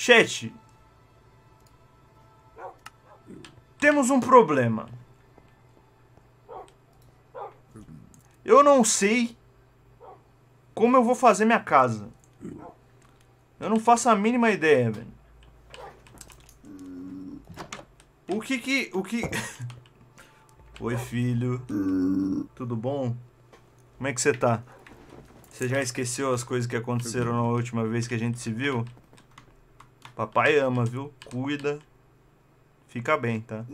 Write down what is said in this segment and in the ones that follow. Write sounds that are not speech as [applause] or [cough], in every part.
Chat. Temos um problema. Eu não sei como eu vou fazer minha casa. Eu não faço a mínima ideia, velho. O que que... O que... [laughs] Oi, filho. Tudo bom? Como é que você tá? Você já esqueceu as coisas que aconteceram na última vez que a gente se viu? Papai ama, viu? Cuida. Fica bem, tá?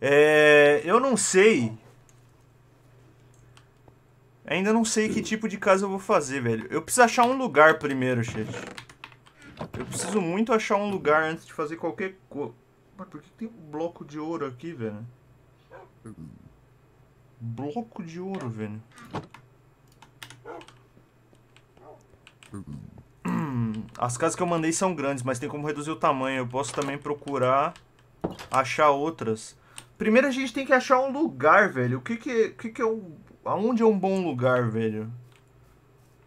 É... Eu não sei Ainda não sei que tipo de casa eu vou fazer, velho. Eu preciso achar um lugar primeiro, chat. Eu preciso muito achar um lugar antes de fazer qualquer coisa. Mas por que tem um bloco de ouro aqui, velho? Bloco de ouro, velho. As casas que eu mandei são grandes, mas tem como reduzir o tamanho. Eu posso também procurar achar outras. Primeiro a gente tem que achar um lugar, velho. O que que, o que, que é um Aonde é um bom lugar, velho?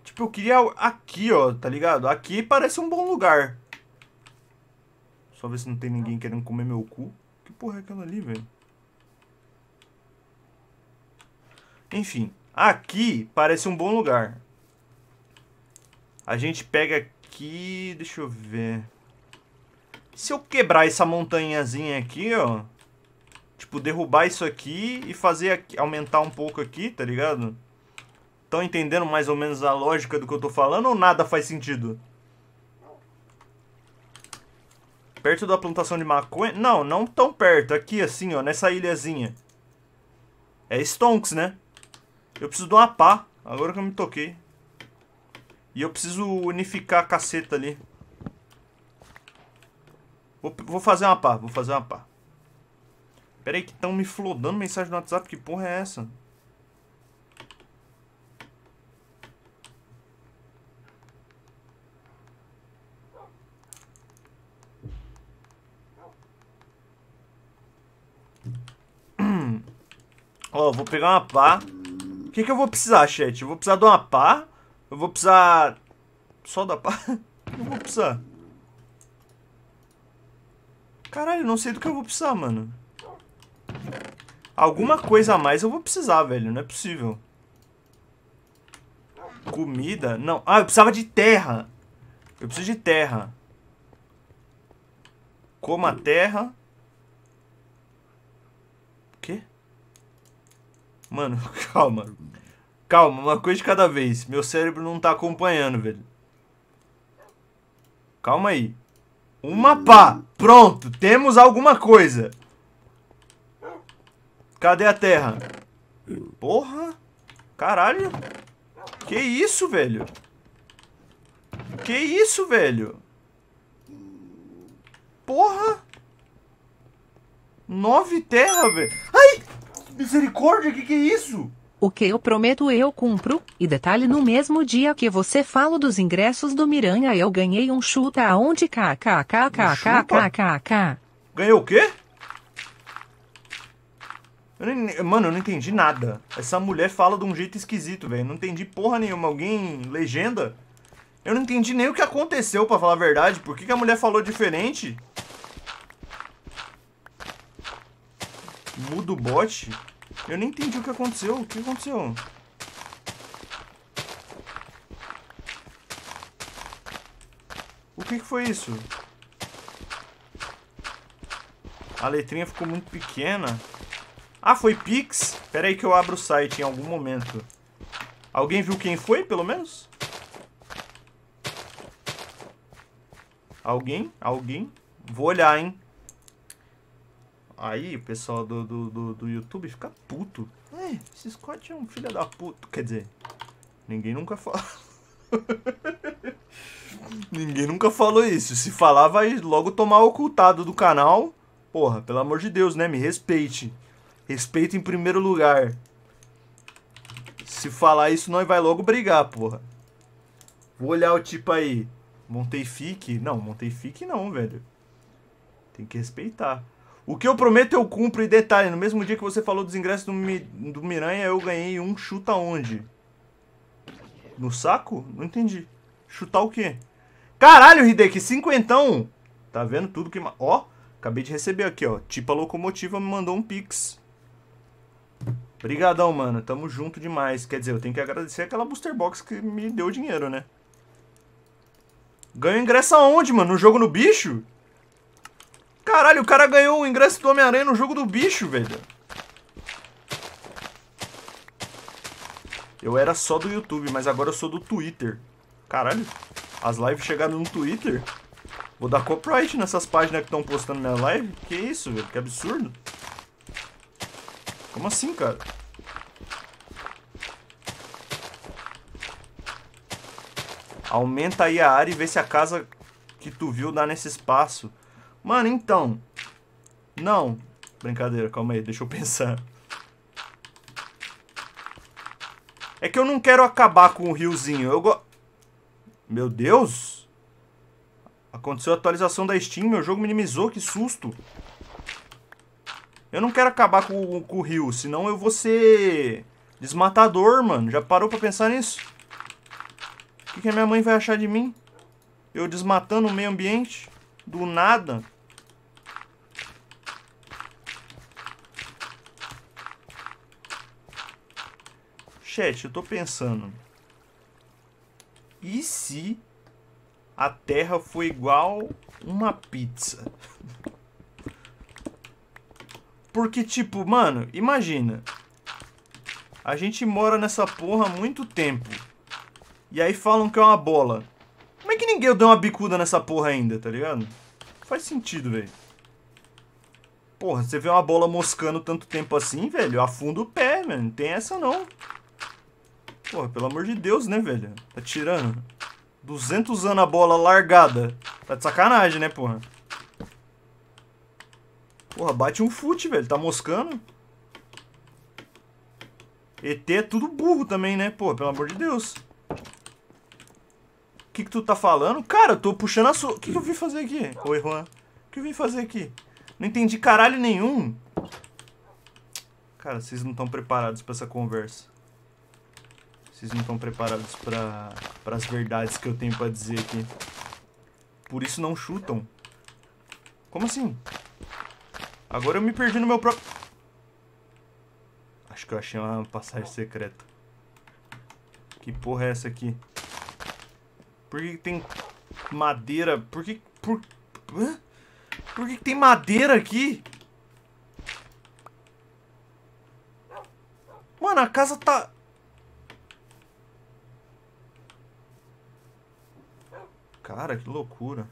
Tipo, eu queria aqui, ó, tá ligado? Aqui parece um bom lugar. Só ver se não tem ninguém querendo comer meu cu. Que porra é aquela ali, velho? Enfim, aqui parece um bom lugar. A gente pega aqui... Deixa eu ver... Se eu quebrar essa montanhazinha aqui, ó... Tipo, derrubar isso aqui e fazer aqui, aumentar um pouco aqui, tá ligado? Estão entendendo mais ou menos a lógica do que eu tô falando ou nada faz sentido? Perto da plantação de maconha? Não, não tão perto. Aqui, assim, ó, nessa ilhazinha. É Stonks, né? Eu preciso de uma pá. Agora que eu me toquei. E eu preciso unificar a caceta ali. Vou, vou fazer uma pá, vou fazer uma pá. Pera aí que estão me flodando mensagem no WhatsApp. Que porra é essa? Ó, oh, vou pegar uma pá. O que, que eu vou precisar, chat? Eu vou precisar de uma pá. Eu vou precisar... Só da pá? [laughs] Eu vou precisar. Caralho, não sei do que eu vou precisar, mano. Alguma coisa a mais eu vou precisar, velho. Não é possível. Comida? Não. Ah, eu precisava de terra. Eu preciso de terra. Coma terra. O quê? Mano, [laughs] calma. Calma, uma coisa de cada vez. Meu cérebro não tá acompanhando, velho. Calma aí. Uma pá. Pronto, temos alguma coisa. Cadê a terra? Porra! Caralho! Que isso, velho? Que isso, velho? Porra! Nove terra, velho. Ai! Misericórdia, que que é isso? O que eu prometo eu cumpro, e detalhe no mesmo dia que você fala dos ingressos do Miranha eu ganhei um chuta aonde kkkkkkkk. Ganhou o quê? Eu nem, mano, eu não entendi nada. Essa mulher fala de um jeito esquisito, velho. Não entendi porra nenhuma. Alguém legenda? Eu não entendi nem o que aconteceu, pra falar a verdade. Por que, que a mulher falou diferente? Muda o bot? Eu nem entendi o que aconteceu. O que aconteceu? O que, que foi isso? A letrinha ficou muito pequena. Ah, foi Pix? Pera aí que eu abro o site em algum momento. Alguém viu quem foi, pelo menos? Alguém? Alguém? Vou olhar, hein? Aí, o pessoal do, do, do, do YouTube fica puto. É, esse Scott é um filho da puta. Quer dizer, ninguém nunca falou. [laughs] ninguém nunca falou isso. Se falar, vai logo tomar ocultado do canal. Porra, pelo amor de Deus, né? Me respeite. Respeito em primeiro lugar. Se falar isso, nós vai logo brigar, porra. Vou olhar o tipo aí. Montei fique? Não, montei fique não, velho. Tem que respeitar. O que eu prometo eu cumpro e detalhe, no mesmo dia que você falou dos ingressos do, Mi, do Miranha, eu ganhei um chuta onde? No saco? Não entendi. Chutar o quê? Caralho, Hideki, cinquentão. Tá vendo tudo que... Ó, acabei de receber aqui, ó. Tipo a locomotiva me mandou um pix. Obrigadão, mano. Tamo junto demais. Quer dizer, eu tenho que agradecer aquela Booster Box que me deu dinheiro, né? Ganhou ingresso aonde, mano? No jogo no bicho? Caralho, o cara ganhou o ingresso do Homem-Aranha no jogo do bicho, velho. Eu era só do YouTube, mas agora eu sou do Twitter. Caralho, as lives chegaram no Twitter? Vou dar copyright nessas páginas que estão postando minha live? Que isso, velho? Que absurdo. Como assim, cara? Aumenta aí a área e vê se a casa que tu viu dá nesse espaço. Mano, então. Não. Brincadeira, calma aí, deixa eu pensar. É que eu não quero acabar com o riozinho. Eu go... Meu Deus! Aconteceu a atualização da Steam, meu jogo minimizou, que susto. Eu não quero acabar com, com o rio, senão eu vou ser desmatador, mano. Já parou pra pensar nisso? O que, que a minha mãe vai achar de mim? Eu desmatando o meio ambiente? Do nada? Chat, eu tô pensando. E se a Terra foi igual uma pizza? Porque, tipo, mano, imagina. A gente mora nessa porra há muito tempo. E aí falam que é uma bola. Como é que ninguém deu uma bicuda nessa porra ainda, tá ligado? Faz sentido, velho. Porra, você vê uma bola moscando tanto tempo assim, velho, afunda o pé, mano. Não tem essa não. Porra, pelo amor de Deus, né, velho? Tá tirando. 200 anos a bola largada. Tá de sacanagem, né, porra? Porra, bate um fute, velho. Tá moscando. ET é tudo burro também, né? Pô, pelo amor de Deus. O que que tu tá falando? Cara, eu tô puxando a sua... O que que eu vim fazer aqui? Oi, Juan. O que eu vim fazer aqui? Não entendi caralho nenhum. Cara, vocês não estão preparados pra essa conversa. Vocês não estão preparados para as verdades que eu tenho para dizer aqui. Por isso não chutam. Como assim? Agora eu me perdi no meu próprio... Acho que eu achei uma passagem secreta. Que porra é essa aqui? Por que, tem madeira? Por que... Por, Hã? Por que, que tem madeira aqui? Mano, a casa tá... Cara, que loucura.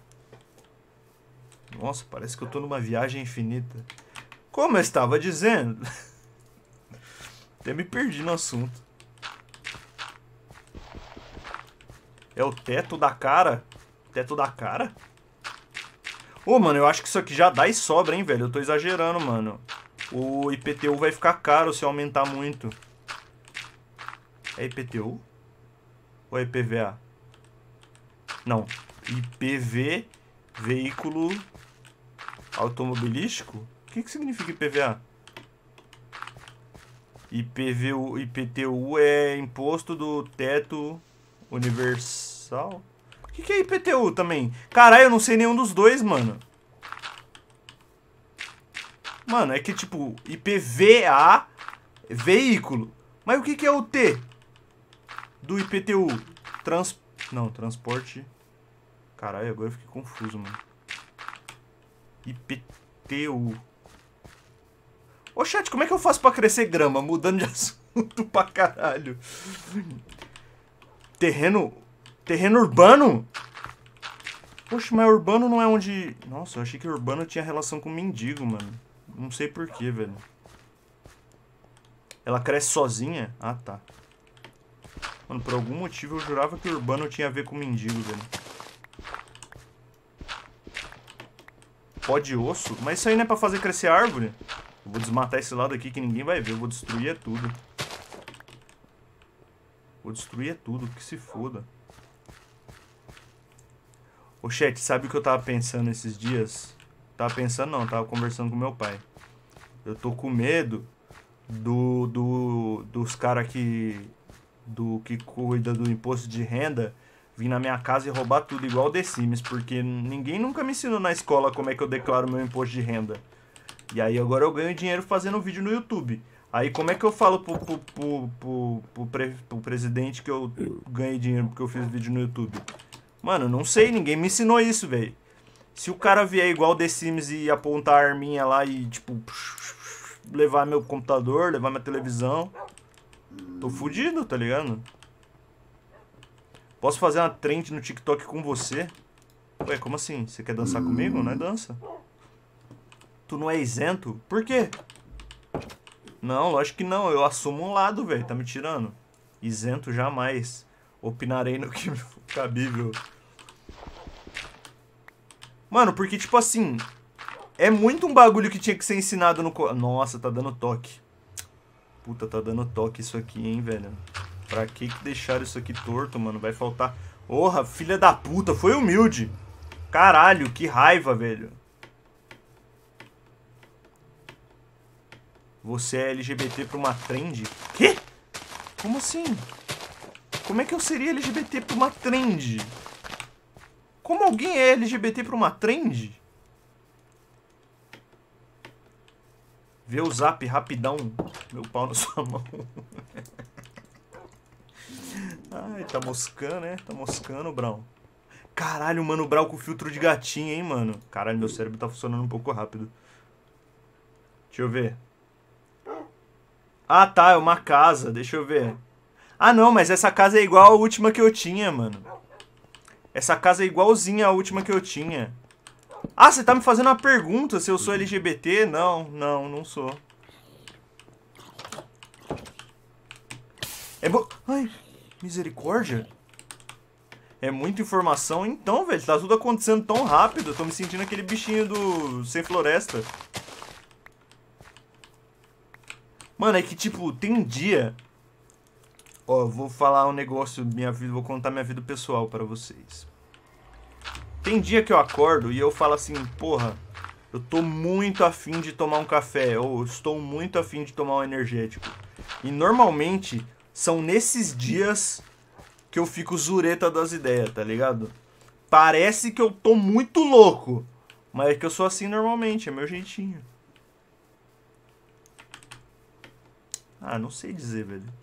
Nossa, parece que eu tô numa viagem infinita. Como eu estava dizendo. [laughs] Até me perdi no assunto. É o teto da cara? Teto da cara? Ô, mano, eu acho que isso aqui já dá e sobra, hein, velho. Eu tô exagerando, mano. O IPTU vai ficar caro se aumentar muito. É IPTU? Ou é IPVA? Não. IPV, veículo automobilístico? O que, que significa IPVA? IPVU, IPTU é imposto do teto universal? O que, que é IPTU também? Caralho, eu não sei nenhum dos dois, mano. Mano, é que tipo, IPVA, veículo. Mas o que, que é o T do IPTU? Trans... Não, transporte... Caralho, agora eu fiquei confuso, mano. IPTU. Ô, chat, como é que eu faço pra crescer grama? Mudando de [laughs] assunto pra caralho. Terreno... Terreno urbano? Poxa, mas urbano não é onde... Nossa, eu achei que urbano tinha relação com mendigo, mano. Não sei porquê, velho. Ela cresce sozinha? Ah, tá. Mano, por algum motivo eu jurava que urbano tinha a ver com mendigo, velho. Pó de osso? Mas isso aí não é pra fazer crescer árvore? Eu vou desmatar esse lado aqui que ninguém vai ver. Eu vou destruir é tudo. Vou destruir é tudo, que se foda. Ô chat, sabe o que eu tava pensando esses dias? Tava pensando não, tava conversando com meu pai. Eu tô com medo do, do dos caras que do que cuida do imposto de renda vir na minha casa e roubar tudo, igual o The Sims, porque ninguém nunca me ensinou na escola como é que eu declaro meu imposto de renda. E aí agora eu ganho dinheiro fazendo vídeo no YouTube. Aí como é que eu falo pro, pro, pro, pro, pro, pre, pro presidente que eu ganhei dinheiro porque eu fiz vídeo no YouTube? Mano, não sei, ninguém me ensinou isso, velho. Se o cara vier igual The Sims e apontar a arminha lá e, tipo, levar meu computador, levar minha televisão, tô fudido, tá ligado? Posso fazer uma trend no TikTok com você? Ué, como assim? Você quer dançar comigo? Não é dança. Tu não é isento? Por quê? Não, lógico que não. Eu assumo um lado, velho. Tá me tirando. Isento jamais. Opinarei no que for [laughs] cabível. Mano, porque, tipo assim... É muito um bagulho que tinha que ser ensinado no... Nossa, tá dando toque. Puta, tá dando toque isso aqui, hein, velho. Pra que que deixaram isso aqui torto, mano? Vai faltar... Porra, filha da puta, foi humilde. Caralho, que raiva, velho. Você é LGBT pra uma trend? Quê? Como assim? Como é que eu seria LGBT pra uma trend? Como alguém é LGBT pra uma trend? Vê o zap rapidão. Meu pau na sua [laughs] mão. Ai, tá moscando, né? Tá moscando, Brown. Caralho, mano, o Brown com filtro de gatinho, hein, mano? Caralho, meu cérebro tá funcionando um pouco rápido. Deixa eu ver. Ah, tá, é uma casa. Deixa eu ver. Ah, não, mas essa casa é igual a última que eu tinha, mano. Essa casa é igualzinha à última que eu tinha. Ah, você tá me fazendo uma pergunta se eu sou LGBT? Não, não, não sou. É bo... Ai, misericórdia. É muita informação. Então, velho, tá tudo acontecendo tão rápido. Eu tô me sentindo aquele bichinho do Sem Floresta. Mano, é que, tipo, tem dia... Ó, vou falar um negócio, minha vida, vou contar minha vida pessoal para vocês. Tem dia que eu acordo e eu falo assim, porra, eu tô muito afim de tomar um café, ou estou muito afim de tomar um energético. E normalmente são nesses dias que eu fico zureta das ideias, tá ligado? Parece que eu tô muito louco, mas é que eu sou assim normalmente, é meu jeitinho. Ah, não sei dizer, velho.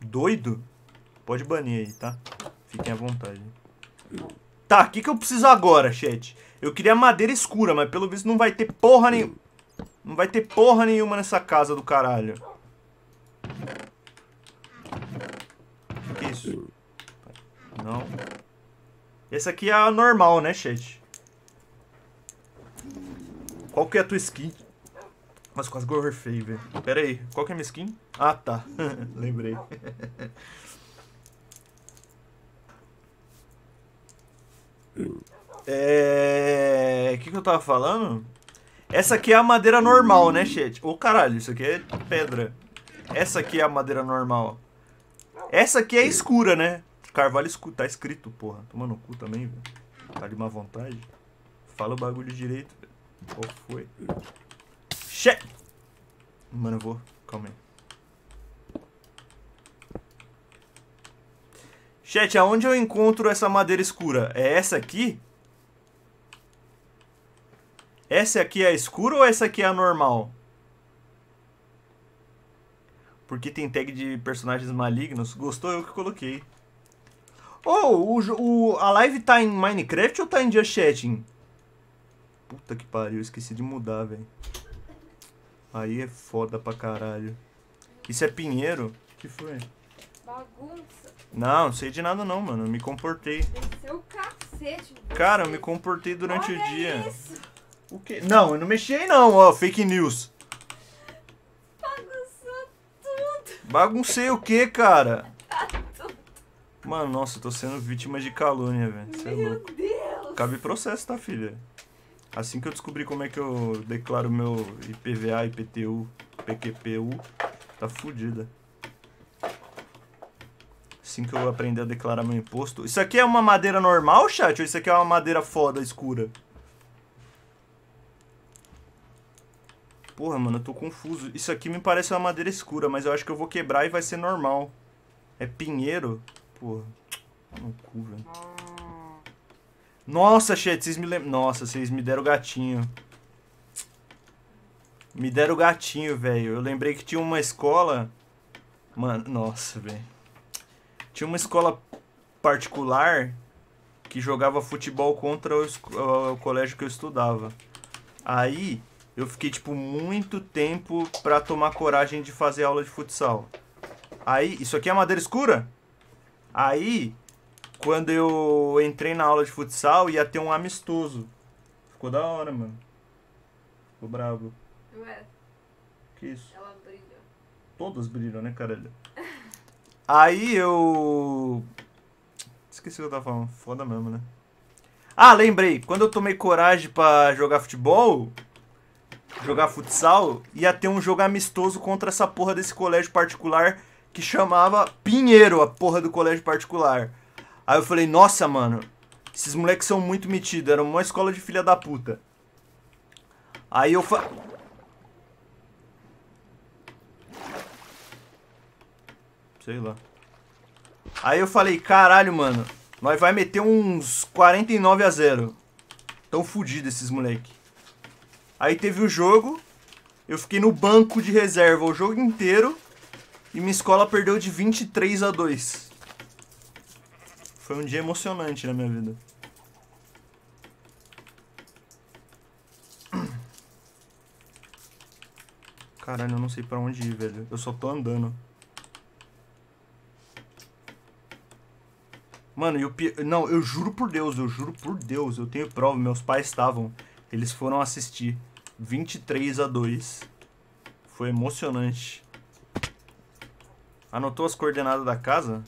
Doido? Pode banir aí, tá? Fiquem à vontade. Tá, o que, que eu preciso agora, chat? Eu queria madeira escura, mas pelo visto não vai ter porra nenhuma. Não vai ter porra nenhuma nessa casa do caralho. Que isso? Não. Essa aqui é a normal, né, chat? Qual que é a tua skin? Mas quase gorfei, velho. Pera aí, qual que é a minha skin? Ah, tá. [laughs] Lembrei. [laughs] É... O que, que eu tava falando? Essa aqui é a madeira normal, né, chat? Ô, oh, caralho, isso aqui é pedra. Essa aqui é a madeira normal. Essa aqui é escura, né? Carvalho escuro. Tá escrito, porra. Toma no cu também, velho. Tá de má vontade. Fala o bagulho direito, velho. Qual foi? Che... Mano, eu vou. Calma aí. Chat, aonde eu encontro essa madeira escura? É essa aqui? Essa aqui é a escura ou essa aqui é a normal? Porque tem tag de personagens malignos. Gostou? Eu que coloquei. Oh, o, o, a live tá em Minecraft ou tá em Just Chatting? Puta que pariu, esqueci de mudar, velho. Aí é foda pra caralho. Isso é pinheiro? O que foi? Bagunça. Não, não sei de nada não, mano. Eu me comportei. Desceu cacete. Cara, eu me comportei durante Olha o dia. Isso. O quê? Não, eu não mexi aí não, ó. Fake news. Bagunçou tudo. Baguncei o quê, cara? Mano, nossa, eu tô sendo vítima de calúnia, velho. Você é Meu louco. Deus. Cabe processo, tá, filha? Assim que eu descobrir como é que eu declaro meu IPVA, IPTU, PQPU, tá fudida. Assim que eu aprender a declarar meu imposto. Isso aqui é uma madeira normal, chat? Ou isso aqui é uma madeira foda, escura? Porra, mano, eu tô confuso. Isso aqui me parece uma madeira escura, mas eu acho que eu vou quebrar e vai ser normal. É pinheiro? Porra. No cu, velho. Nossa, chat, vocês me lembram. Nossa, vocês me deram gatinho. Me deram gatinho, velho. Eu lembrei que tinha uma escola. Mano, nossa, velho. Tinha uma escola particular que jogava futebol contra o, o colégio que eu estudava. Aí eu fiquei, tipo, muito tempo pra tomar coragem de fazer aula de futsal. Aí, isso aqui é madeira escura? Aí, quando eu entrei na aula de futsal, ia ter um amistoso. Ficou da hora, mano. Ficou brabo. Ué, Que isso? ela brilha. Todas brilham, né, caralho? [laughs] Aí eu. Esqueci o que eu tava falando. Foda mesmo, né? Ah, lembrei. Quando eu tomei coragem pra jogar futebol, jogar futsal, ia ter um jogo amistoso contra essa porra desse colégio particular que chamava Pinheiro, a porra do colégio particular. Aí eu falei, nossa, mano, esses moleques são muito metidos. Era uma escola de filha da puta. Aí eu fa... Sei lá. Aí eu falei, caralho, mano. Nós vai meter uns 49 a 0. Tão fudido esses moleque. Aí teve o jogo. Eu fiquei no banco de reserva o jogo inteiro. E minha escola perdeu de 23 a 2. Foi um dia emocionante na minha vida. [clears throat] Caralho, eu não sei pra onde ir, velho. Eu só tô andando. Mano, e pi... Não, eu juro por Deus, eu juro por Deus, eu tenho prova, meus pais estavam. Eles foram assistir. 23 a 2. Foi emocionante. Anotou as coordenadas da casa?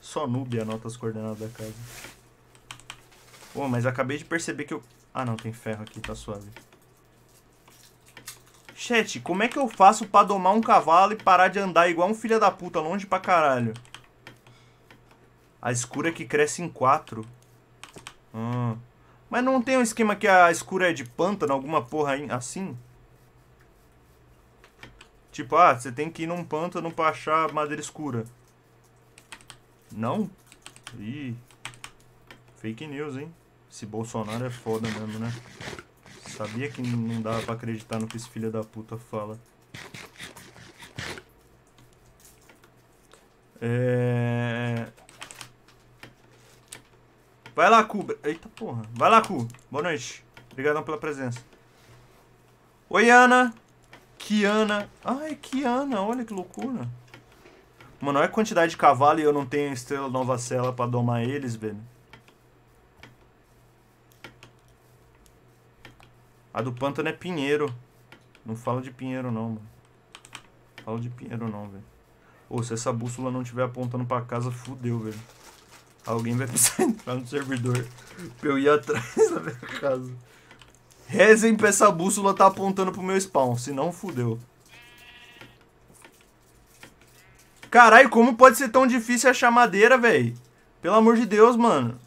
Só noob anota as coordenadas da casa. Pô, mas acabei de perceber que eu... Ah, não, tem ferro aqui, tá suave. Chat, como é que eu faço pra domar um cavalo e parar de andar igual um filho da puta, longe pra caralho? A escura que cresce em quatro. Ah. Mas não tem um esquema que a escura é de pântano, alguma porra assim? Tipo, ah, você tem que ir num pântano pra achar madeira escura. Não? Ih. Fake news, hein? Esse Bolsonaro é foda mesmo, né? Sabia que não dava pra acreditar no que esse filho da puta fala. É... Vai lá, Cu. Eita porra. Vai lá, Cu. Boa noite. Obrigadão pela presença. Oi, Ana. Kiana. Ai, Kiana. Olha que loucura. Mano, olha a quantidade de cavalo e eu não tenho estrela nova cela pra domar eles, velho. A do pântano é Pinheiro. Não fala de Pinheiro, não, mano. Fala de Pinheiro, não, velho. Ô, se essa bússola não estiver apontando pra casa, fudeu, velho. Alguém vai precisar entrar no servidor pra eu ir atrás [laughs] da minha casa. Rezem pra essa bússola tá apontando pro meu spawn, senão fudeu. Caralho, como pode ser tão difícil achar madeira, velho? Pelo amor de Deus, mano.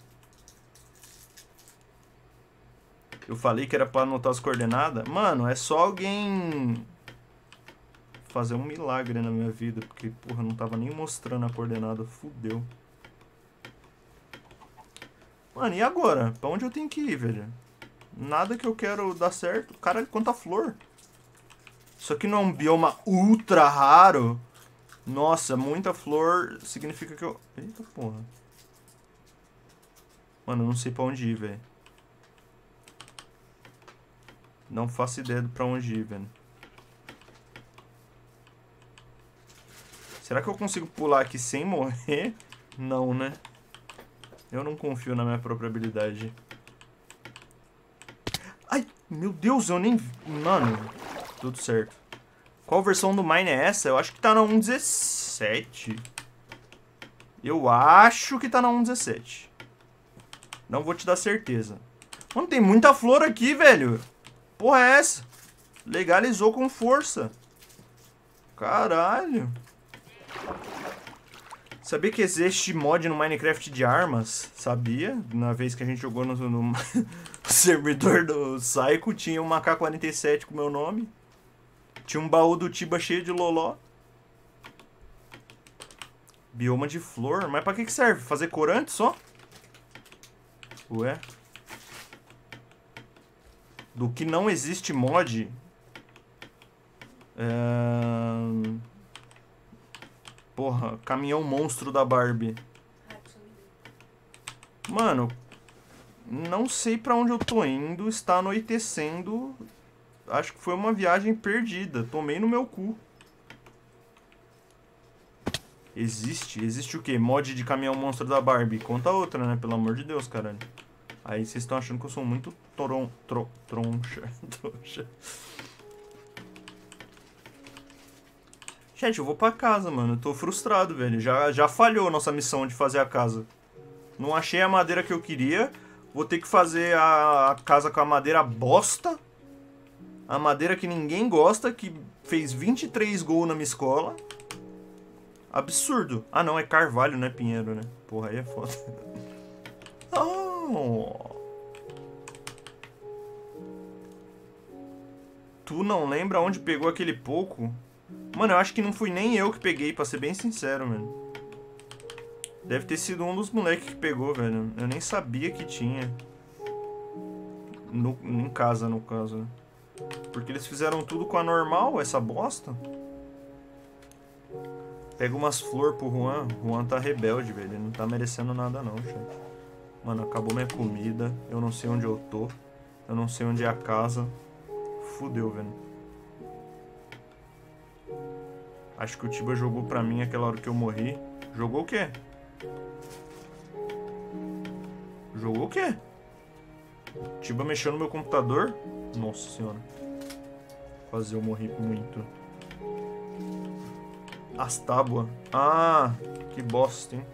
Eu falei que era pra anotar as coordenadas. Mano, é só alguém fazer um milagre na minha vida, porque, porra, não tava nem mostrando a coordenada. Fudeu. Mano, e agora? Pra onde eu tenho que ir, velho? Nada que eu quero dar certo. Caralho, quanta flor. Isso aqui não é um bioma ultra raro. Nossa, muita flor significa que eu... Eita porra. Mano, eu não sei pra onde ir, velho. Não faço ideia de pra onde ir, velho. Será que eu consigo pular aqui sem morrer? [laughs] Não, né? Eu não confio na minha própria habilidade. Ai, meu Deus, eu nem... Mano, tudo certo. Qual versão do Mine é essa? Eu acho que tá na 1.17. Eu acho que tá na 1.17. Não vou te dar certeza. Mano, tem muita flor aqui, velho. Porra é essa? Legalizou com força. Caralho. Sabia que existe mod no Minecraft de armas? Sabia. Na vez que a gente jogou no, no [laughs] servidor do Psycho, tinha um AK-47 com meu nome. Tinha um baú do Tiba cheio de loló. Bioma de flor? Mas pra que que serve? Fazer corante só? Ué? Do que não existe mod... É... Porra, caminhão monstro da Barbie. Mano, não sei pra onde eu tô indo, está anoitecendo. Acho que foi uma viagem perdida. Tomei no meu cu. Existe? Existe o quê? Mod de caminhão monstro da Barbie. Conta outra, né? Pelo amor de Deus, caralho. Aí vocês estão achando que eu sou muito toron, tro, troncha. [laughs] troncha. Gente, eu vou pra casa, mano. Eu tô frustrado, velho. Já, já falhou a nossa missão de fazer a casa. Não achei a madeira que eu queria. Vou ter que fazer a, a casa com a madeira bosta. A madeira que ninguém gosta, que fez 23 gols na minha escola. Absurdo. Ah, não, é carvalho, não é pinheiro, né? Porra, aí é foda. [laughs] Oh. Tu não lembra onde pegou aquele pouco? Mano, eu acho que não fui nem eu que peguei, pra ser bem sincero, mano. Deve ter sido um dos moleques que pegou, velho. Eu nem sabia que tinha. No, em casa, no caso. Porque eles fizeram tudo com a normal, essa bosta. Pega umas flores pro Juan. Juan tá rebelde, velho. Ele não tá merecendo nada não, gente. Mano, acabou minha comida. Eu não sei onde eu tô. Eu não sei onde é a casa. Fudeu, velho. Acho que o Tiba jogou pra mim aquela hora que eu morri. Jogou o quê? Jogou o quê? Tiba mexeu no meu computador? Nossa senhora. Quase eu morri muito. As tábuas. Ah, que bosta, hein?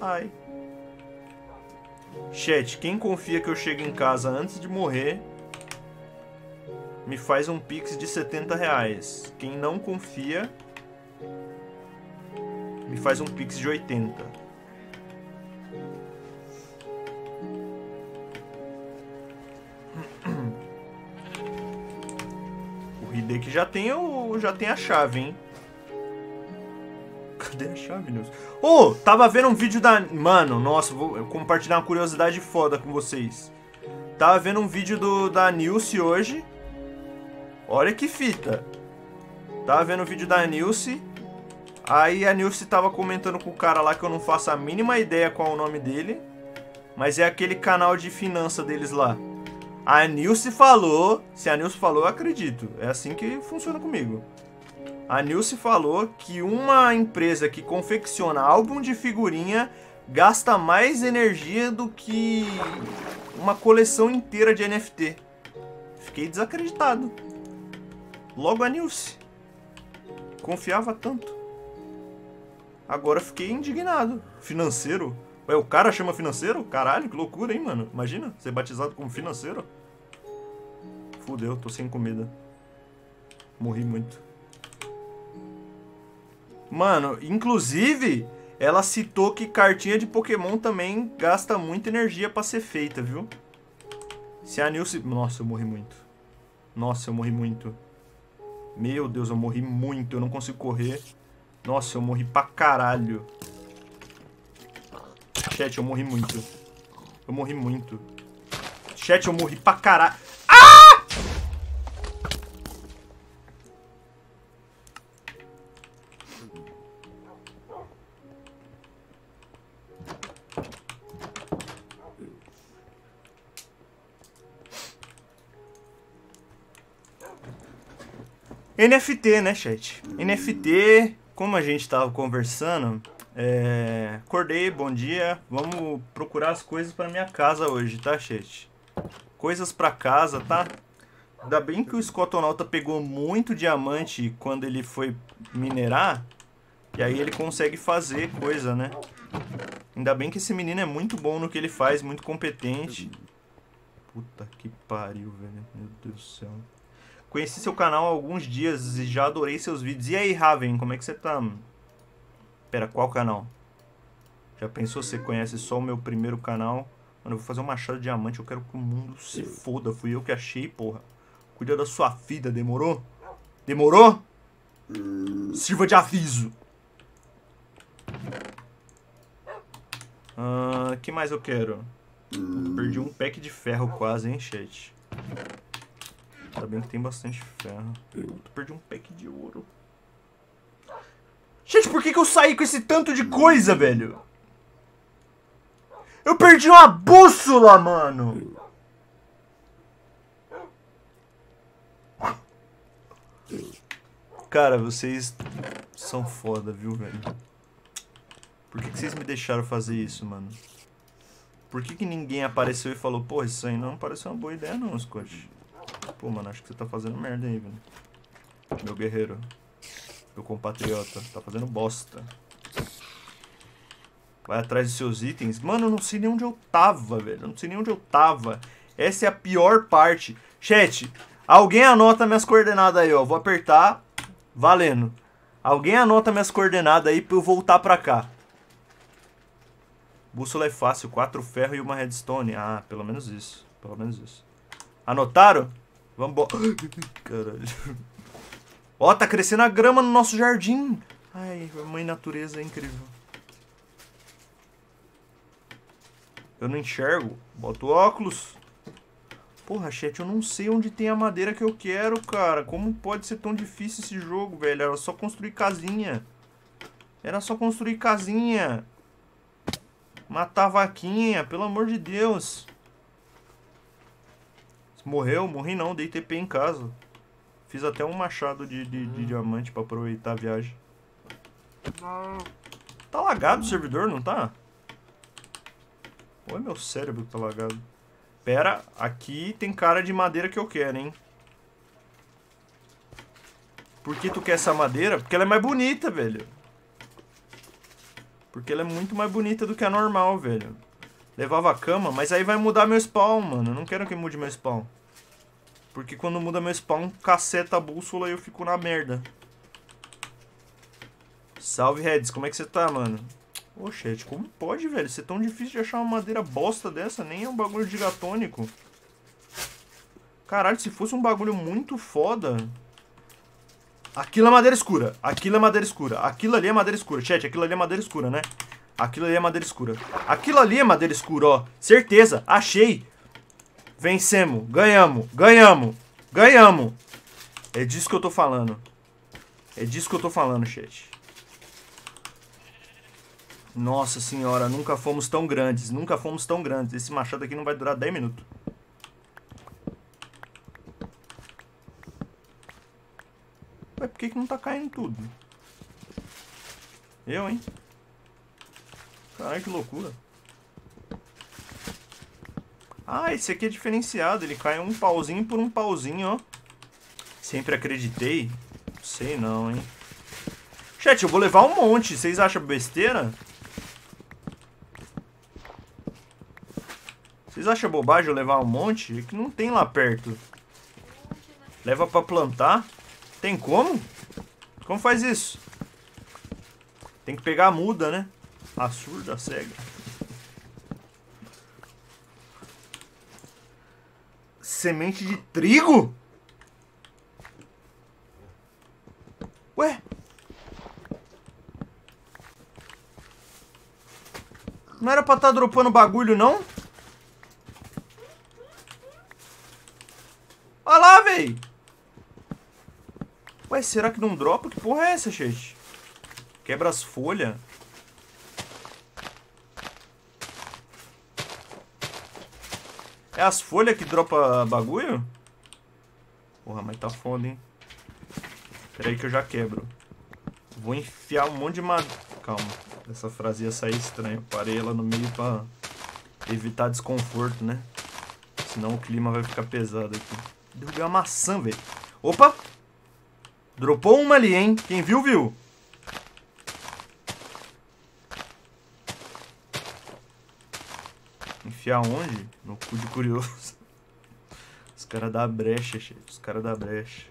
Ai. Chat, quem confia que eu chego em casa antes de morrer, me faz um pix de 70 reais. Quem não confia, me faz um pix de 80. O Hideki já tem, o, já tem a chave, hein? Cadê a chave, Nilson? Ô, oh, tava vendo um vídeo da... Mano, nossa, vou compartilhar uma curiosidade foda com vocês. Tava vendo um vídeo do, da Nilce hoje. Olha que fita. Tava vendo o vídeo da Nilce. Aí a Nilce tava comentando com o cara lá que eu não faço a mínima ideia qual é o nome dele. Mas é aquele canal de finança deles lá. A Nilce falou. Se a Nilce falou, eu acredito. É assim que funciona comigo. A Nilce falou que uma empresa que confecciona álbum de figurinha gasta mais energia do que uma coleção inteira de NFT. Fiquei desacreditado. Logo a Nilce. Confiava tanto. Agora fiquei indignado. Financeiro? Ué, o cara chama financeiro? Caralho, que loucura, hein, mano? Imagina, ser batizado como financeiro. Fudeu, tô sem comida. Morri muito. Mano, inclusive, ela citou que cartinha de Pokémon também gasta muita energia pra ser feita, viu? Se a Nilce... Nossa, eu morri muito. Nossa, eu morri muito. Meu Deus, eu morri muito. Eu não consigo correr. Nossa, eu morri pra caralho. Chat, eu morri muito. Eu morri muito. Chat, eu morri pra caralho. NFT, né, chat? NFT, como a gente tava conversando, é... acordei, bom dia. Vamos procurar as coisas para minha casa hoje, tá, chat? Coisas para casa, tá? Ainda bem que o Scotonauta pegou muito diamante quando ele foi minerar. E aí ele consegue fazer coisa, né? Ainda bem que esse menino é muito bom no que ele faz, muito competente. Puta que pariu, velho. Meu Deus do céu. Conheci seu canal há alguns dias e já adorei seus vídeos. E aí, Raven, como é que você tá? Pera, qual canal? Já pensou se você conhece só o meu primeiro canal? Mano, eu vou fazer um machado de diamante, eu quero que o mundo se foda. Fui eu que achei, porra. Cuida da sua vida, demorou? Demorou? Sirva de aviso. Ah, que mais eu quero? Perdi um pack de ferro quase, hein, chat? Ainda bem que tem bastante ferro. Puta, perdi um pack de ouro. Gente, por que, que eu saí com esse tanto de coisa, velho? Eu perdi uma bússola, mano! Cara, vocês são foda, viu, velho? Por que, que vocês me deixaram fazer isso, mano? Por que, que ninguém apareceu e falou, pô, isso aí não pareceu uma boa ideia não, Scott? Pô, mano, acho que você tá fazendo merda aí, velho. Meu guerreiro. Meu compatriota. Tá fazendo bosta. Vai atrás dos seus itens. Mano, eu não sei nem onde eu tava, velho. Eu não sei nem onde eu tava. Essa é a pior parte. Chat, alguém anota minhas coordenadas aí, ó. Vou apertar. Valendo. Alguém anota minhas coordenadas aí pra eu voltar pra cá. Bússola é fácil, quatro ferro e uma redstone. Ah, pelo menos isso. Pelo menos isso. Anotaram? Vambora. [gasps] Caralho. Ó, tá crescendo a grama no nosso jardim. Ai, mãe natureza é incrível. Eu não enxergo. Bota o óculos. Porra, chat, eu não sei onde tem a madeira que eu quero, cara. Como pode ser tão difícil esse jogo, velho? Era só construir casinha. Era só construir casinha. Matar vaquinha, pelo amor de Deus. Morreu? Morri não, dei TP em casa. Fiz até um machado de, de, de diamante pra aproveitar a viagem. Tá lagado o servidor, não tá? Ou é meu cérebro que tá lagado? Pera, aqui tem cara de madeira que eu quero, hein? Por que tu quer essa madeira? Porque ela é mais bonita, velho. Porque ela é muito mais bonita do que a normal, velho. Levava a cama, mas aí vai mudar meu spawn, mano. Eu não quero que mude meu spawn. Porque quando muda meu spawn, caceta a bússola e eu fico na merda. Salve, Reds. Como é que você tá, mano? Chat, como pode, velho? Ser tão difícil de achar uma madeira bosta dessa? Nem é um bagulho gigatônico. Caralho, se fosse um bagulho muito foda... Aquilo é madeira escura. Aquilo é madeira escura. Aquilo ali é madeira escura. Chat, aquilo ali é madeira escura, né? Aquilo ali é madeira escura. Aquilo ali é madeira escura, ó. Certeza. Achei. Vencemos. Ganhamos. Ganhamos. Ganhamos. É disso que eu tô falando. É disso que eu tô falando, chat. Nossa senhora, nunca fomos tão grandes. Nunca fomos tão grandes. Esse machado aqui não vai durar 10 minutos. Ué, por que, que não tá caindo tudo? Eu, hein? Caralho, que loucura. Ah, esse aqui é diferenciado. Ele cai um pauzinho por um pauzinho, ó. Sempre acreditei. Sei não, hein? Chat, eu vou levar um monte. Vocês acham besteira? Vocês acham bobagem eu levar um monte? É que não tem lá perto. Leva pra plantar. Tem como? Como faz isso? Tem que pegar a muda, né? A surda, cega. Semente de trigo? Ué? Não era pra estar tá dropando bagulho, não? Olha lá, véi! Ué, será que não dropa? Que porra é essa, gente? Quebra as folhas. É as folhas que dropa bagulho? Porra, mas tá foda, hein? Pera aí que eu já quebro. Vou enfiar um monte de madeira. Calma. Essa frase ia sair estranha. Parei ela no meio pra evitar desconforto, né? Senão o clima vai ficar pesado aqui. Derrubei uma maçã, velho. Opa! Dropou uma ali, hein? Quem viu, viu. Enfiar onde? No cu de curioso. [laughs] Os caras da brecha, gente. Os caras da brecha.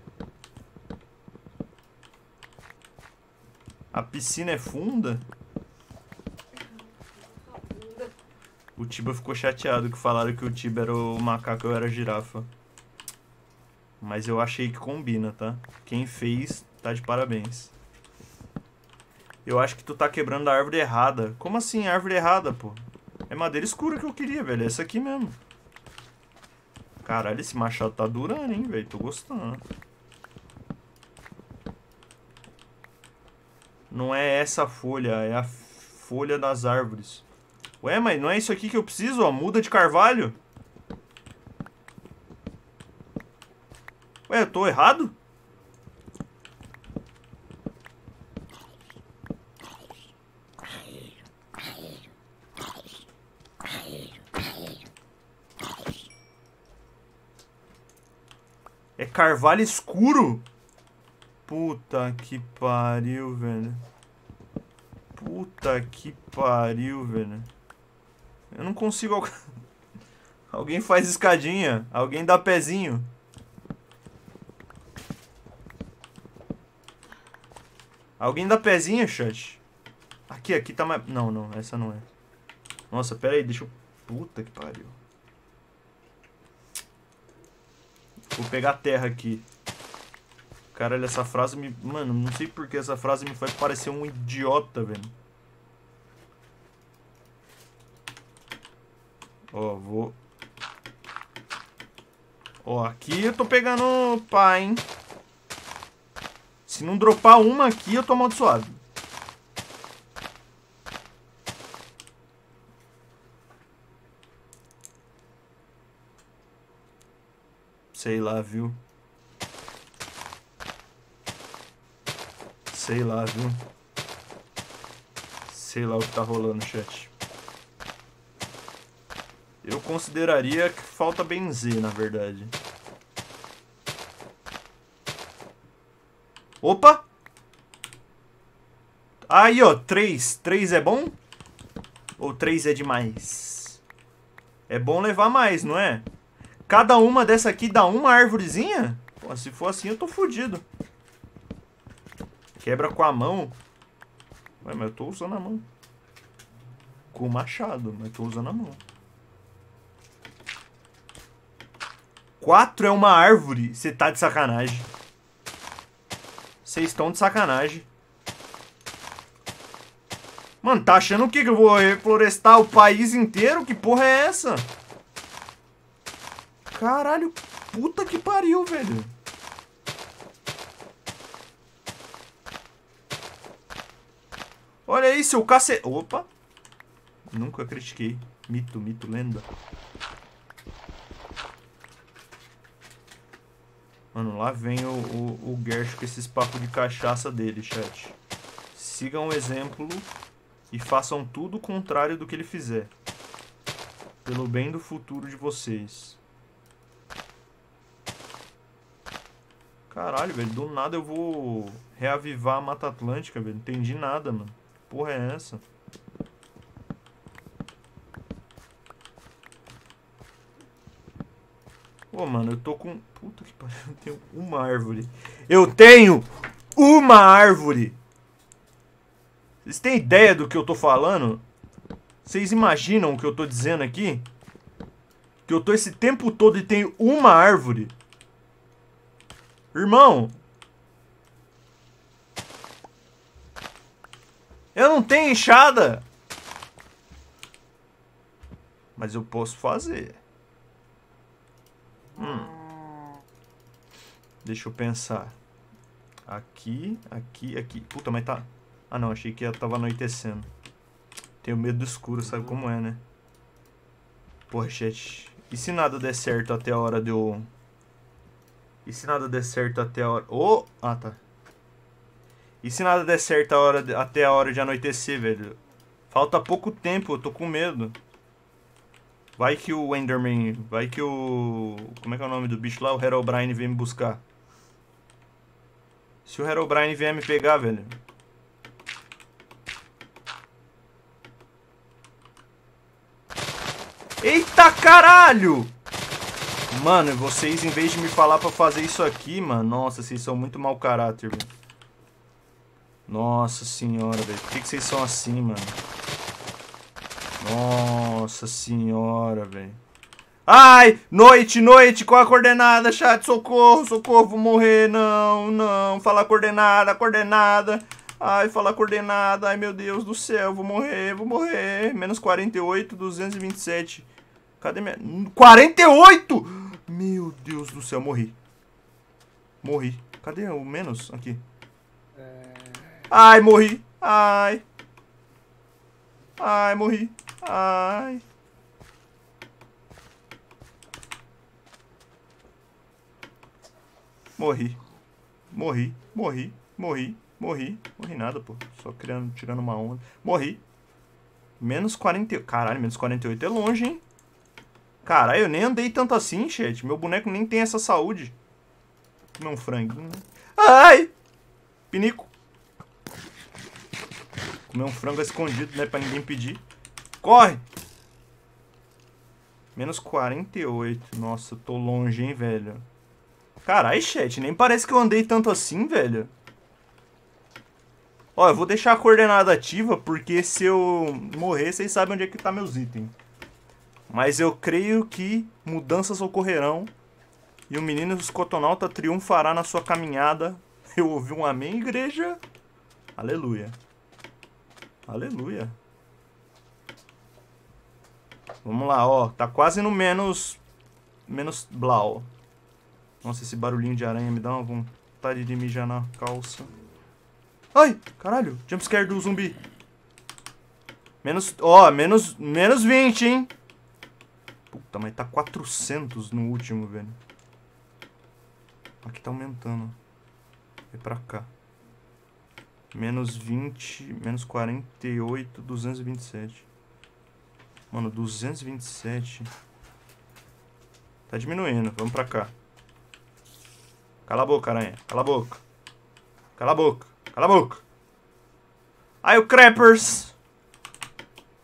A piscina é funda? O Tiba ficou chateado que falaram que o Tiba era o macaco e eu era a girafa. Mas eu achei que combina, tá? Quem fez, tá de parabéns. Eu acho que tu tá quebrando a árvore errada. Como assim árvore errada, pô? É madeira escura que eu queria, velho. É essa aqui mesmo. Caralho, esse machado tá durando, hein, velho. Tô gostando. Não é essa folha, é a folha das árvores. Ué, mas não é isso aqui que eu preciso, ó? Muda de carvalho? Ué, eu tô errado? É carvalho escuro? Puta que pariu, velho. Puta que pariu, velho. Eu não consigo... [laughs] Alguém faz escadinha. Alguém dá pezinho. Alguém dá pezinha, chat? Aqui, aqui tá mais... Não, não, essa não é. Nossa, pera aí, deixa eu... Puta que pariu. Vou pegar terra aqui. Caralho, essa frase me... Mano, não sei porque essa frase me faz parecer um idiota, velho. Ó, vou... Ó, aqui eu tô pegando pá, hein. Se não dropar uma aqui, eu tô amaldiçoado. Sei lá, viu? Sei lá, viu? Sei lá o que tá rolando, chat. Eu consideraria que falta benzer, na verdade. Opa! Aí, ó, 3. 3 é bom? Ou 3 é demais? É bom levar mais, não é? Cada uma dessa aqui dá uma árvorezinha? Pô, se for assim eu tô fudido. Quebra com a mão. Ué, mas eu tô usando a mão. Com o machado, mas tô usando a mão. Quatro é uma árvore. Você tá de sacanagem. Vocês estão de sacanagem. Mano, tá achando o quê? Que eu vou reflorestar o país inteiro? Que porra é essa? Caralho, puta que pariu, velho. Olha aí, seu cacete. Opa! Nunca critiquei. Mito, mito, lenda. Mano, lá vem o, o, o Gersh com esses papos de cachaça dele, chat. Sigam o exemplo e façam tudo o contrário do que ele fizer. Pelo bem do futuro de vocês. Caralho, velho, do nada eu vou reavivar a Mata Atlântica, velho. Não entendi nada, mano. Que porra é essa? Ô, mano, eu tô com. Puta que pariu, eu tenho uma árvore. Eu tenho uma árvore! Vocês têm ideia do que eu tô falando? Vocês imaginam o que eu tô dizendo aqui? Que eu tô esse tempo todo e tenho uma árvore? Irmão! Eu não tenho enxada! Mas eu posso fazer. Hum. Deixa eu pensar. Aqui, aqui, aqui. Puta, mas tá. Ah não, achei que tava anoitecendo. Tenho medo do escuro, sabe como é, né? Porra, chat. E se nada der certo até a hora de eu. E se nada der certo até a hora. Oh! Ah, tá. E se nada der certo a hora de- até a hora de anoitecer, velho? Falta pouco tempo, eu tô com medo. Vai que o Enderman. Vai que o. Como é que é o nome do bicho lá? O Herobrine vem me buscar. Se o Herobrine vier me pegar, velho. Eita caralho! Mano, vocês em vez de me falar pra fazer isso aqui, mano. Nossa, vocês são muito mau caráter, velho. Nossa senhora, velho. Por que, que vocês são assim, mano? Nossa senhora, velho. Ai, noite, noite, qual a coordenada, chat? Socorro, socorro, vou morrer. Não, não. Fala coordenada, coordenada. Ai, fala coordenada. Ai, meu Deus do céu. Vou morrer, vou morrer. Menos 48, 227. Cadê minha... 48! Meu Deus do céu, morri. Morri. Cadê o menos? Aqui. Ai, morri. Ai. Ai, morri. Ai. Morri. Morri. Morri. Morri. Morri. Morri nada, pô. Só criando, tirando uma onda. Morri. Menos 48. Caralho, menos 48 é longe, hein? Caralho, eu nem andei tanto assim, chat. Meu boneco nem tem essa saúde. Comer um franguinho. Ai! Pinico. Comer um frango escondido, né? Pra ninguém pedir. Corre! Menos 48. Nossa, tô longe, hein, velho. Caralho, chat. Nem parece que eu andei tanto assim, velho. Ó, eu vou deixar a coordenada ativa, porque se eu morrer, vocês sabem onde é que tá meus itens. Mas eu creio que mudanças ocorrerão e o menino escotonauta triunfará na sua caminhada. [laughs] Eu ouvi um amém, igreja? Aleluia. Aleluia. Vamos lá, ó. Tá quase no menos... Menos blau. Nossa, esse barulhinho de aranha me dá uma vontade de mijar na calça. Ai, caralho. Jumpscare do zumbi. Menos... Ó, menos... Menos 20, hein? Puta, mas tá 400 no último, velho. Aqui tá aumentando. É pra cá. Menos 20, menos 48, 227. Mano, 227. Tá diminuindo. Vamos pra cá. Cala a boca, aranha. Cala a boca. Cala a boca. Cala a boca. Aí o Creepers.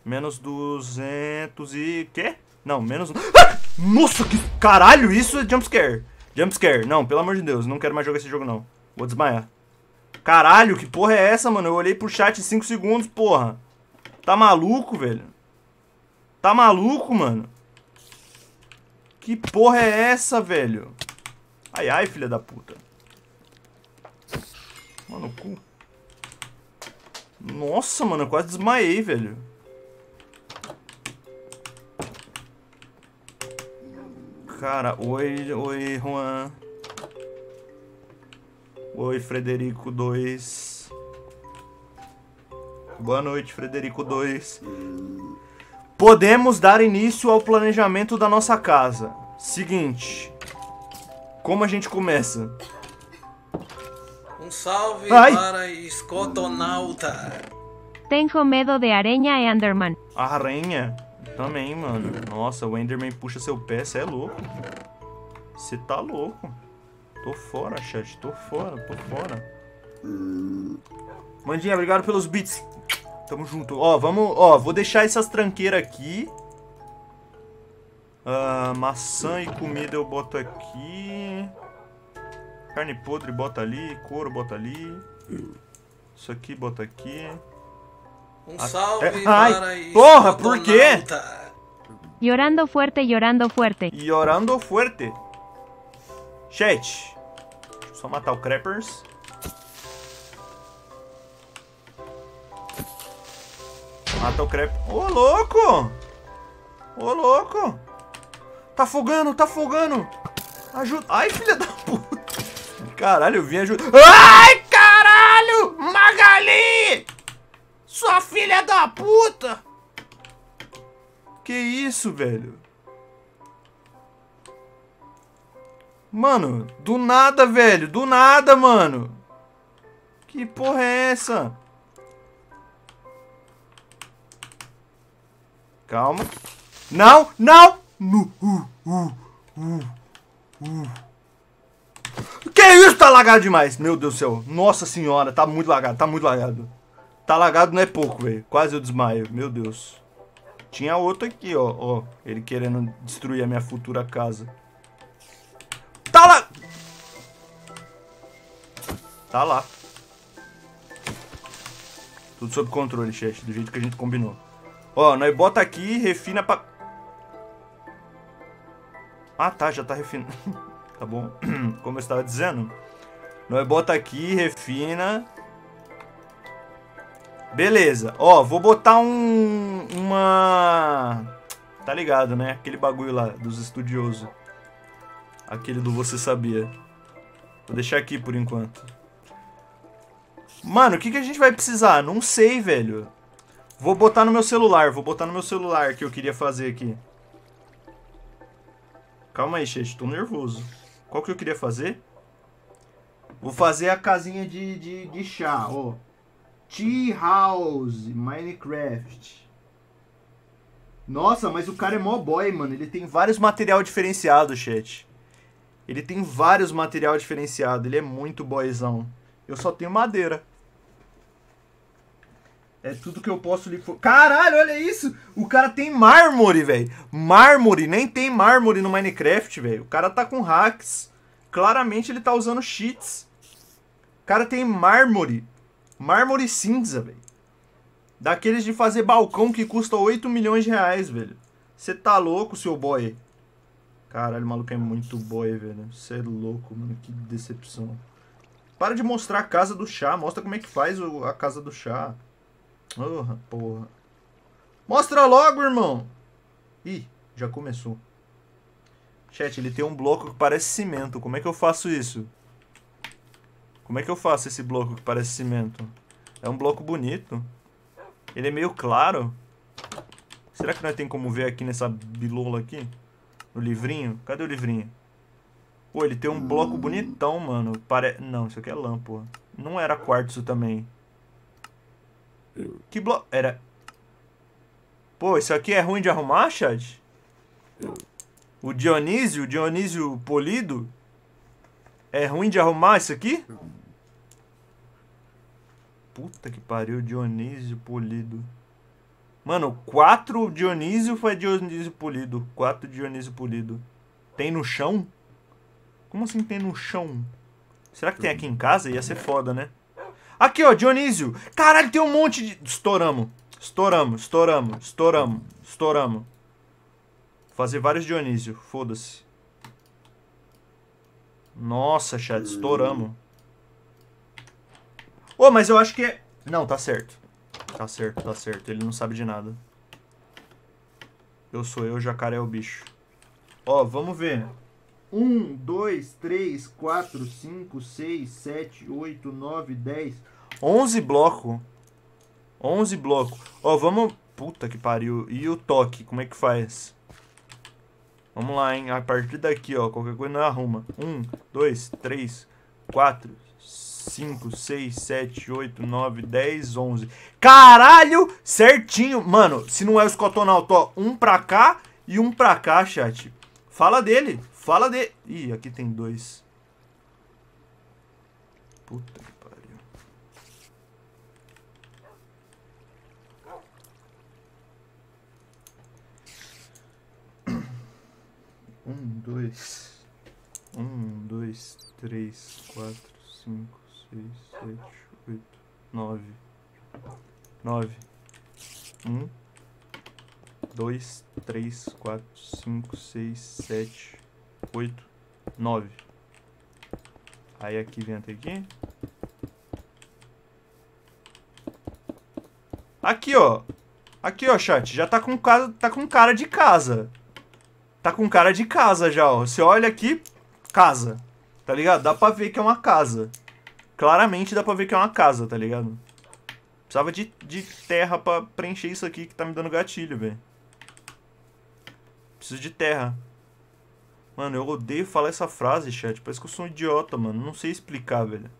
Menos 200 e... Quê? Não, menos... Ah! Nossa, que caralho, isso é jumpscare. Jumpscare. Não, pelo amor de Deus, não quero mais jogar esse jogo, não. Vou desmaiar. Caralho, que porra é essa, mano? Eu olhei pro chat em 5 segundos, porra. Tá maluco, velho? Tá maluco, mano? Que porra é essa, velho? Ai, ai, filha da puta. Mano, cu. Nossa, mano, eu quase desmaiei, velho. Cara, oi, oi, Juan. Oi, Frederico 2. Boa noite, Frederico 2. Podemos dar início ao planejamento da nossa casa. Seguinte. Como a gente começa? Um salve Ai. para Escotonauta. Tengo medo de areña e Enderman. Aranha. Também, mano. Nossa, o Enderman puxa seu pé, cê é louco. Você tá louco. Tô fora, chat. Tô fora, tô fora. Mandinha, obrigado pelos beats. Tamo junto. Ó, vamos... Ó, vou deixar essas tranqueiras aqui. Ah, maçã e comida eu boto aqui. Carne podre bota ali. Couro bota ali. Isso aqui bota aqui. Um Ah, salve é- ai, para porra, por quê? Llorando fuerte, llorando fuerte. E orando fuerte. Chat. Deixa eu só matar o Creepers. Mata o Creep. Ô, louco! Ô, louco! Tá afogando, tá afogando! Ajuda. Ai, filha da puta! Caralho, eu vim ajudar. Ai, caralho! Magali! Sua filha da puta! Que isso, velho? Mano, do nada, velho. Do nada, mano. Que porra é essa? Calma. Não, não! Nu, uh, uh, uh, uh. Que isso? Tá lagado demais. Meu Deus do céu. Nossa senhora, tá muito lagado, tá muito lagado. Tá lagado não é pouco, velho. Quase eu desmaio. Meu Deus. Tinha outro aqui, ó. Ó, ele querendo destruir a minha futura casa. Tá lá! Tá lá. Tudo sob controle, chat, do jeito que a gente combinou. Ó, nós bota aqui refina pra... Ah, tá, já tá refinando. [laughs] tá bom. [clears throat] Como eu estava dizendo. Nós bota aqui, refina. Beleza. Ó, vou botar um. Uma. Tá ligado, né? Aquele bagulho lá dos estudiosos. Aquele do Você Sabia. Vou deixar aqui por enquanto. Mano, o que, que a gente vai precisar? Não sei, velho. Vou botar no meu celular. Vou botar no meu celular que eu queria fazer aqui. Calma aí, gente. Tô nervoso. Qual que eu queria fazer? Vou fazer a casinha de, de, de chá, ó. Tea House, Minecraft. Nossa, mas o cara é mó boy, mano. Ele tem vários material diferenciado, chat. Ele tem vários material diferenciado. Ele é muito boyzão. Eu só tenho madeira. É tudo que eu posso lhe... Caralho, olha isso! O cara tem mármore, velho. Mármore, nem tem mármore no Minecraft, velho. O cara tá com hacks. Claramente ele tá usando cheats. O cara tem mármore. Mármore cinza, velho. Daqueles de fazer balcão que custa 8 milhões de reais, velho. Você tá louco, seu boy? Caralho, o maluco é muito boy, velho. Você é louco, mano. Que decepção. Para de mostrar a casa do chá. Mostra como é que faz a casa do chá. Porra, porra. Mostra logo, irmão. Ih, já começou. Chat, ele tem um bloco que parece cimento. Como é que eu faço isso? Como é que eu faço esse bloco que parece cimento? É um bloco bonito. Ele é meio claro. Será que nós tem como ver aqui nessa bilola aqui? No livrinho? Cadê o livrinho? Pô, ele tem um bloco bonitão, mano. Pare... Não, isso aqui é lã, pô. Não era quartzo também. Que bloco... Era... Pô, isso aqui é ruim de arrumar, chat? O Dionísio, o Dionísio polido? É ruim de arrumar isso aqui? Puta que pariu, Dionísio polido. Mano, quatro Dionísio foi Dionísio polido. Quatro Dionísio polido. Tem no chão? Como assim tem no chão? Será que tem aqui em casa? Ia ser foda, né? Aqui, ó, Dionísio. Caralho, tem um monte de... Estouramos. Estouramos, estouramos, estouramos, estouramos. Fazer vários Dionísio. Foda-se. Nossa, chat, estouramos. Ô, mas eu acho que é... Não, tá certo. Tá certo, tá certo. Ele não sabe de nada. Eu sou eu, jacaré é o bicho. Ó, vamos ver. 1, 2, 3, 4, 5, 6, 7, 8, 9, 10. 11 bloco. 11 bloco. Ó, vamos... Puta que pariu. E o toque, como é que faz? Vamos lá, hein? A partir daqui, ó. Qualquer coisa não arruma. 1, 2, 3, 4, 5, 6, 7, 8, 9, 10, 11. Caralho! Certinho. Mano, se não é o escotonauta, ó. Um pra cá e um pra cá, chat. Fala dele. Fala dele. Ih, aqui tem dois. Puta que pariu. Um, dois. Um, dois, três, quatro, cinco, seis, sete, oito, nove. Nove. Um, dois, três, quatro, cinco, seis, sete, oito, nove. Aí aqui vem até aqui. Aqui, ó. Aqui, ó, chat. Já tá com cara, tá com cara de casa. Tá com cara de casa já, ó. Você olha aqui, casa. Tá ligado? Dá pra ver que é uma casa. Claramente dá pra ver que é uma casa, tá ligado? Precisava de, de terra pra preencher isso aqui que tá me dando gatilho, velho. Preciso de terra. Mano, eu odeio falar essa frase, chat. Parece que eu sou um idiota, mano. Não sei explicar, velho.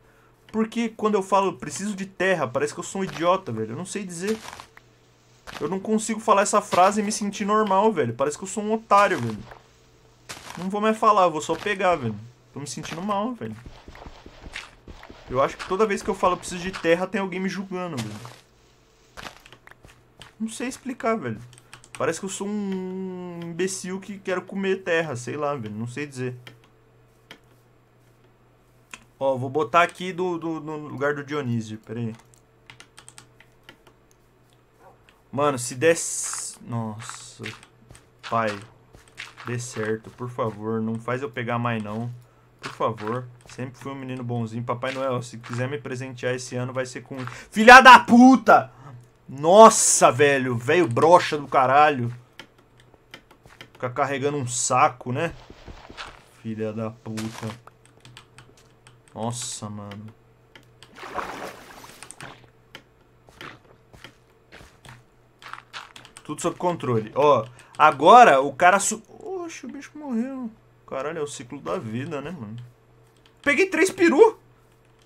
Porque quando eu falo preciso de terra, parece que eu sou um idiota, velho. Eu não sei dizer. Eu não consigo falar essa frase e me sentir normal, velho. Parece que eu sou um otário, velho. Não vou mais falar, vou só pegar, velho. Tô me sentindo mal, velho. Eu acho que toda vez que eu falo preciso de terra, tem alguém me julgando, velho. Não sei explicar, velho. Parece que eu sou um imbecil que quero comer terra, sei lá, velho. Não sei dizer. Ó, vou botar aqui do, do, lugar do Dionísio, pera aí. Mano, se der... Nossa. Pai. Dê certo, por favor. Não faz eu pegar mais, não. Por favor. Sempre fui um menino bonzinho. Papai Noel, se quiser me presentear esse ano, vai ser com... Filha da puta! Nossa, velho. Velho brocha do caralho. Ficar carregando um saco, né? Filha da puta. Nossa, mano. Tudo sob controle. Ó, agora o cara... Su... Oxe, o bicho morreu. Caralho, é o ciclo da vida, né, mano? Peguei três peru.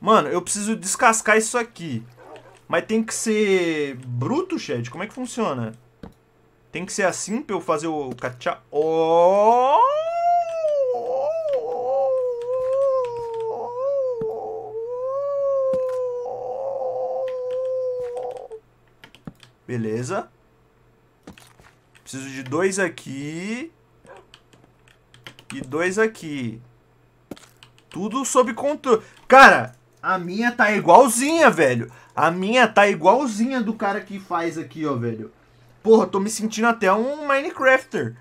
Mano, eu preciso descascar isso aqui. Mas tem que ser bruto, chat? Como é que funciona? Tem que ser assim pra eu fazer o cachá... Oh! Beleza. Preciso de dois aqui. E dois aqui. Tudo sob controle. Cara, a minha tá igualzinha, velho. A minha tá igualzinha do cara que faz aqui, ó, velho. Porra, tô me sentindo até um Minecrafter.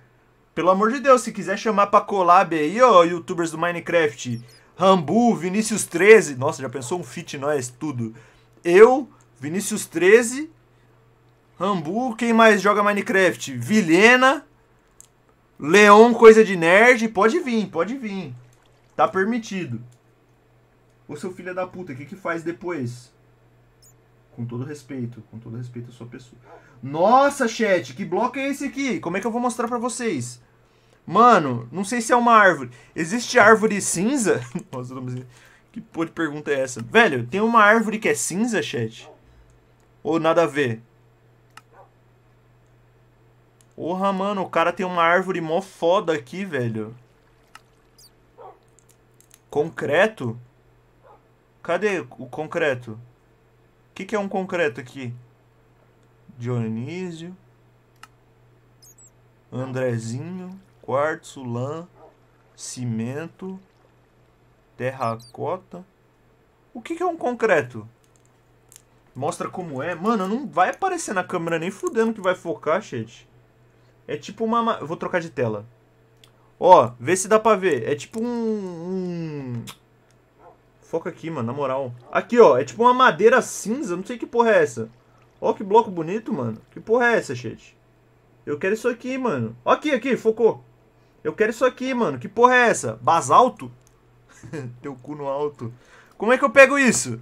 Pelo amor de Deus, se quiser chamar pra collab aí, ó, youtubers do Minecraft. Rambu, Vinícius 13. Nossa, já pensou um fit nós, tudo. Eu, Vinícius 13. Rambu, quem mais joga Minecraft? Vilhena. Leon, coisa de nerd. Pode vir, pode vir. Tá permitido. Ô seu filho da puta, o que que faz depois? Com todo respeito, com todo respeito à sua pessoa. Nossa, chat, que bloco é esse aqui? Como é que eu vou mostrar pra vocês? Mano, não sei se é uma árvore. Existe árvore cinza? [laughs] Nossa, que porra de pergunta é essa? Velho, tem uma árvore que é cinza, chat? Ou nada a ver? Porra, mano, o cara tem uma árvore mó foda aqui, velho. Concreto? Cadê o concreto? O que, que é um concreto aqui? Dionísio. Andrezinho. Quartzo, lã. Cimento. Terracota. O que, que é um concreto? Mostra como é. Mano, não vai aparecer na câmera nem fudendo que vai focar, chat. É tipo uma... Vou trocar de tela. Ó, vê se dá pra ver. É tipo um... um... Foca aqui, mano, na moral. Aqui, ó. É tipo uma madeira cinza. Não sei que porra é essa. Ó que bloco bonito, mano. Que porra é essa, chat? Eu quero isso aqui, mano. Ó aqui, aqui, focou. Eu quero isso aqui, mano. Que porra é essa? Basalto? [laughs] Teu cu no alto. Como é que eu pego isso?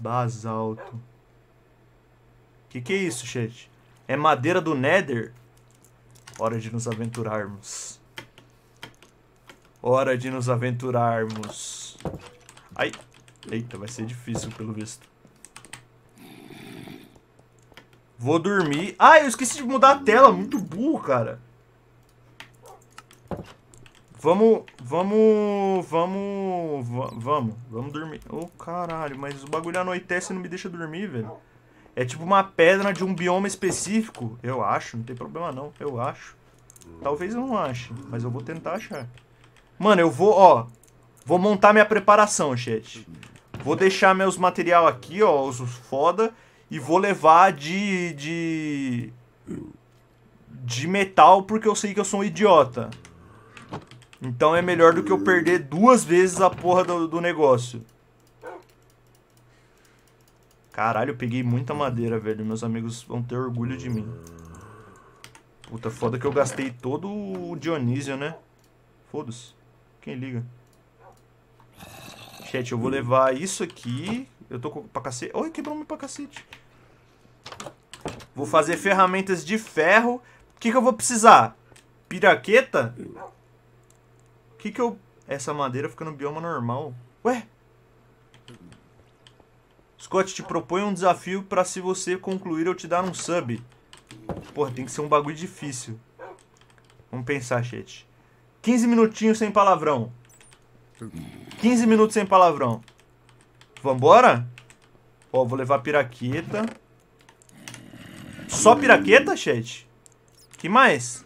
Basalto. Que que é isso, chat? É madeira do Nether? Hora de nos aventurarmos. Hora de nos aventurarmos. Ai. Eita, vai ser difícil pelo visto. Vou dormir. Ah, eu esqueci de mudar a tela. Muito burro, cara. Vamos, vamos, vamos, vamos, vamos dormir. Ô, oh, caralho, mas o bagulho anoitece e não me deixa dormir, velho. É tipo uma pedra de um bioma específico. Eu acho, não tem problema não. Eu acho. Talvez eu não ache, mas eu vou tentar achar. Mano, eu vou, ó. Vou montar minha preparação, chat. Vou deixar meus material aqui, ó, os foda. E vou levar de... De... De metal, porque eu sei que eu sou um idiota. Então é melhor do que eu perder duas vezes a porra do, do negócio. Caralho, eu peguei muita madeira, velho. Meus amigos vão ter orgulho de mim. Puta, foda que eu gastei todo o Dionísio, né? Foda-se. Quem liga? Chat, eu vou levar isso aqui. Eu tô com pra cacete. Oi, quebrou meu pra cacete. Vou fazer ferramentas de ferro. O que, que eu vou precisar? Piraqueta? O que, que eu... Essa madeira fica no bioma normal. Ué? Scott te propõe um desafio para se você concluir eu te dar um sub. Porra, tem que ser um bagulho difícil. Vamos pensar, chat. 15 minutinhos sem palavrão. 15 minutos sem palavrão. Vambora? Ó, vou levar piraqueta. Só piraqueta, chat? Que mais?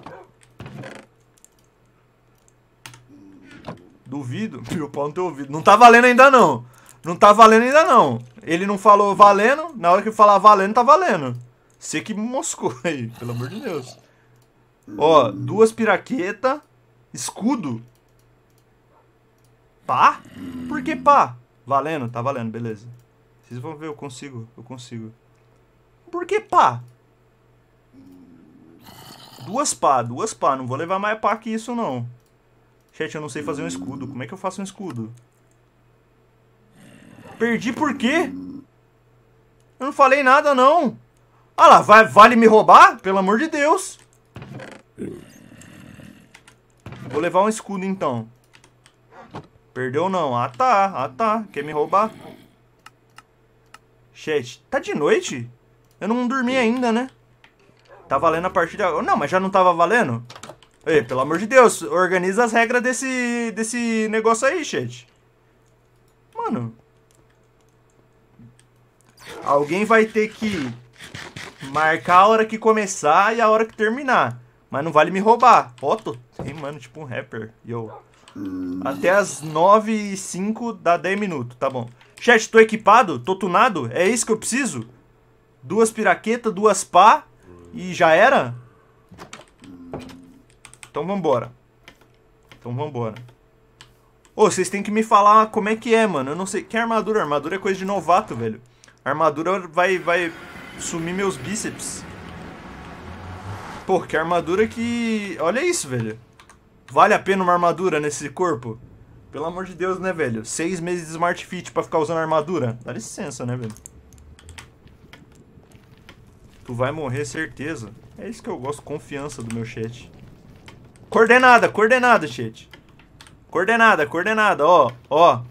Duvido. Meu pau não tem ouvido. Não tá valendo ainda não. Não tá valendo ainda não. Ele não falou valendo, na hora que falar valendo, tá valendo. Você que moscou [laughs] aí, pelo amor de Deus. Ó, duas piraqueta, escudo. Pá? Por que pá? Valendo, tá valendo, beleza. Vocês vão ver, eu consigo, eu consigo. Por que pá? Duas pá, duas pá. Não vou levar mais pá que isso, não. Chat, eu não sei fazer um escudo. Como é que eu faço um escudo? Perdi por quê? Eu não falei nada, não. Ah lá, vai, vale me roubar? Pelo amor de Deus. Vou levar um escudo, então. Perdeu não. Ah, tá. Ah, tá. Quer me roubar? Chat, tá de noite? Eu não dormi ainda, né? Tá valendo a partir de agora. Não, mas já não tava valendo? Ei, pelo amor de Deus, organiza as regras desse, desse negócio aí, chat. Mano. Alguém vai ter que marcar a hora que começar e a hora que terminar. Mas não vale me roubar. Ó, tô rimando tipo um rapper. Yo. Até as 9 e 5 dá 10 minutos, tá bom. Chat, tô equipado? Tô tunado? É isso que eu preciso? Duas piraquetas, duas pá e já era? Então vambora. Então vambora. Ô, vocês têm que me falar como é que é, mano. Eu não sei. Que armadura? Armadura é coisa de novato, velho. Armadura vai, vai sumir meus bíceps. Pô, que armadura que... Olha isso, velho. Vale a pena uma armadura nesse corpo? Pelo amor de Deus, né, velho? Seis meses de Smart Fit pra ficar usando armadura? Dá licença, né, velho? Tu vai morrer, certeza. É isso que eu gosto, confiança do meu chat. Coordenada, coordenada, chat. Coordenada, coordenada, ó, ó.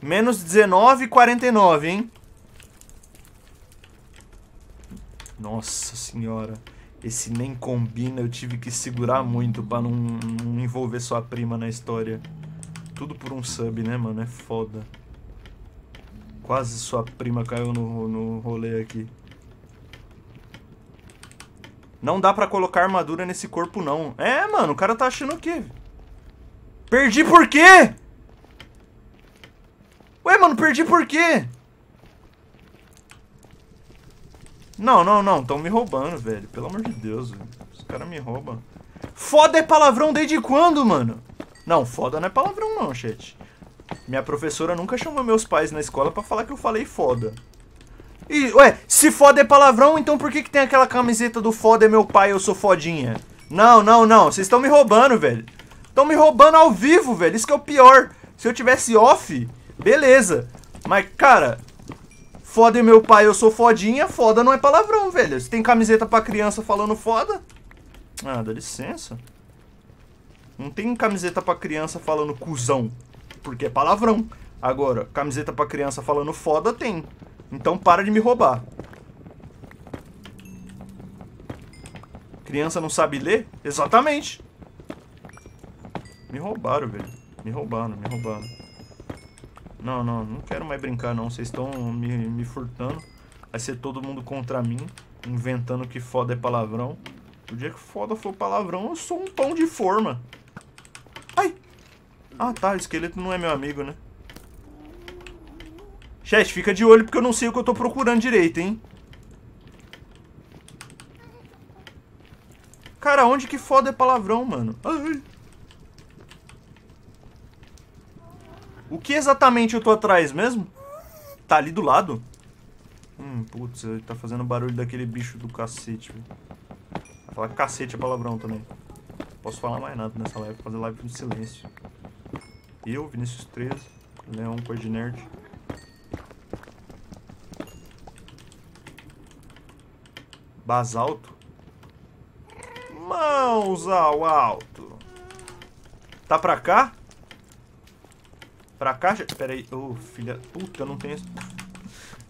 Menos 19,49, hein? Nossa senhora. Esse nem combina, eu tive que segurar muito pra não, não envolver sua prima na história. Tudo por um sub, né, mano? É foda. Quase sua prima caiu no, no rolê aqui. Não dá pra colocar armadura nesse corpo, não. É, mano, o cara tá achando o quê? Perdi por quê? Ué, mano, perdi por quê? Não, não, não. Estão me roubando, velho. Pelo amor de Deus, velho. Os caras me roubam. Foda é palavrão desde quando, mano? Não, foda não é palavrão não, chat. Minha professora nunca chamou meus pais na escola pra falar que eu falei foda. E, ué, se foda é palavrão, então por que, que tem aquela camiseta do foda é meu pai, eu sou fodinha? Não, não, não. Vocês estão me roubando, velho. Estão me roubando ao vivo, velho. Isso que é o pior. Se eu tivesse off, beleza. Mas, cara, foda é meu pai, eu sou fodinha, foda não é palavrão, velho. Se tem camiseta pra criança falando foda. Ah, dá licença. Não tem camiseta pra criança falando cuzão, porque é palavrão. Agora, camiseta pra criança falando foda tem. Então para de me roubar. Criança não sabe ler? Exatamente. Me roubaram, velho. Me roubaram, me roubaram. Não, não, não quero mais brincar não. Vocês estão me, me furtando. Vai ser todo mundo contra mim. Inventando que foda é palavrão. O dia que foda for palavrão, eu sou um pão de forma. Ai! Ah tá, o esqueleto não é meu amigo, né? Chat, fica de olho porque eu não sei o que eu tô procurando direito, hein? Cara, onde que foda é palavrão, mano? Ai. O que exatamente eu tô atrás mesmo? Tá ali do lado? Hum, putz, ele tá fazendo barulho daquele bicho do cacete, velho. Falar cacete é palavrão também. Posso falar mais nada nessa live, fazer live no silêncio. Eu, Vinícius 13, Leão Coisa de Nerd. Basalto. Mãos ao alto. Tá pra cá? Pra cá? Pera aí. Ô, oh, filha... Puta, eu não tenho...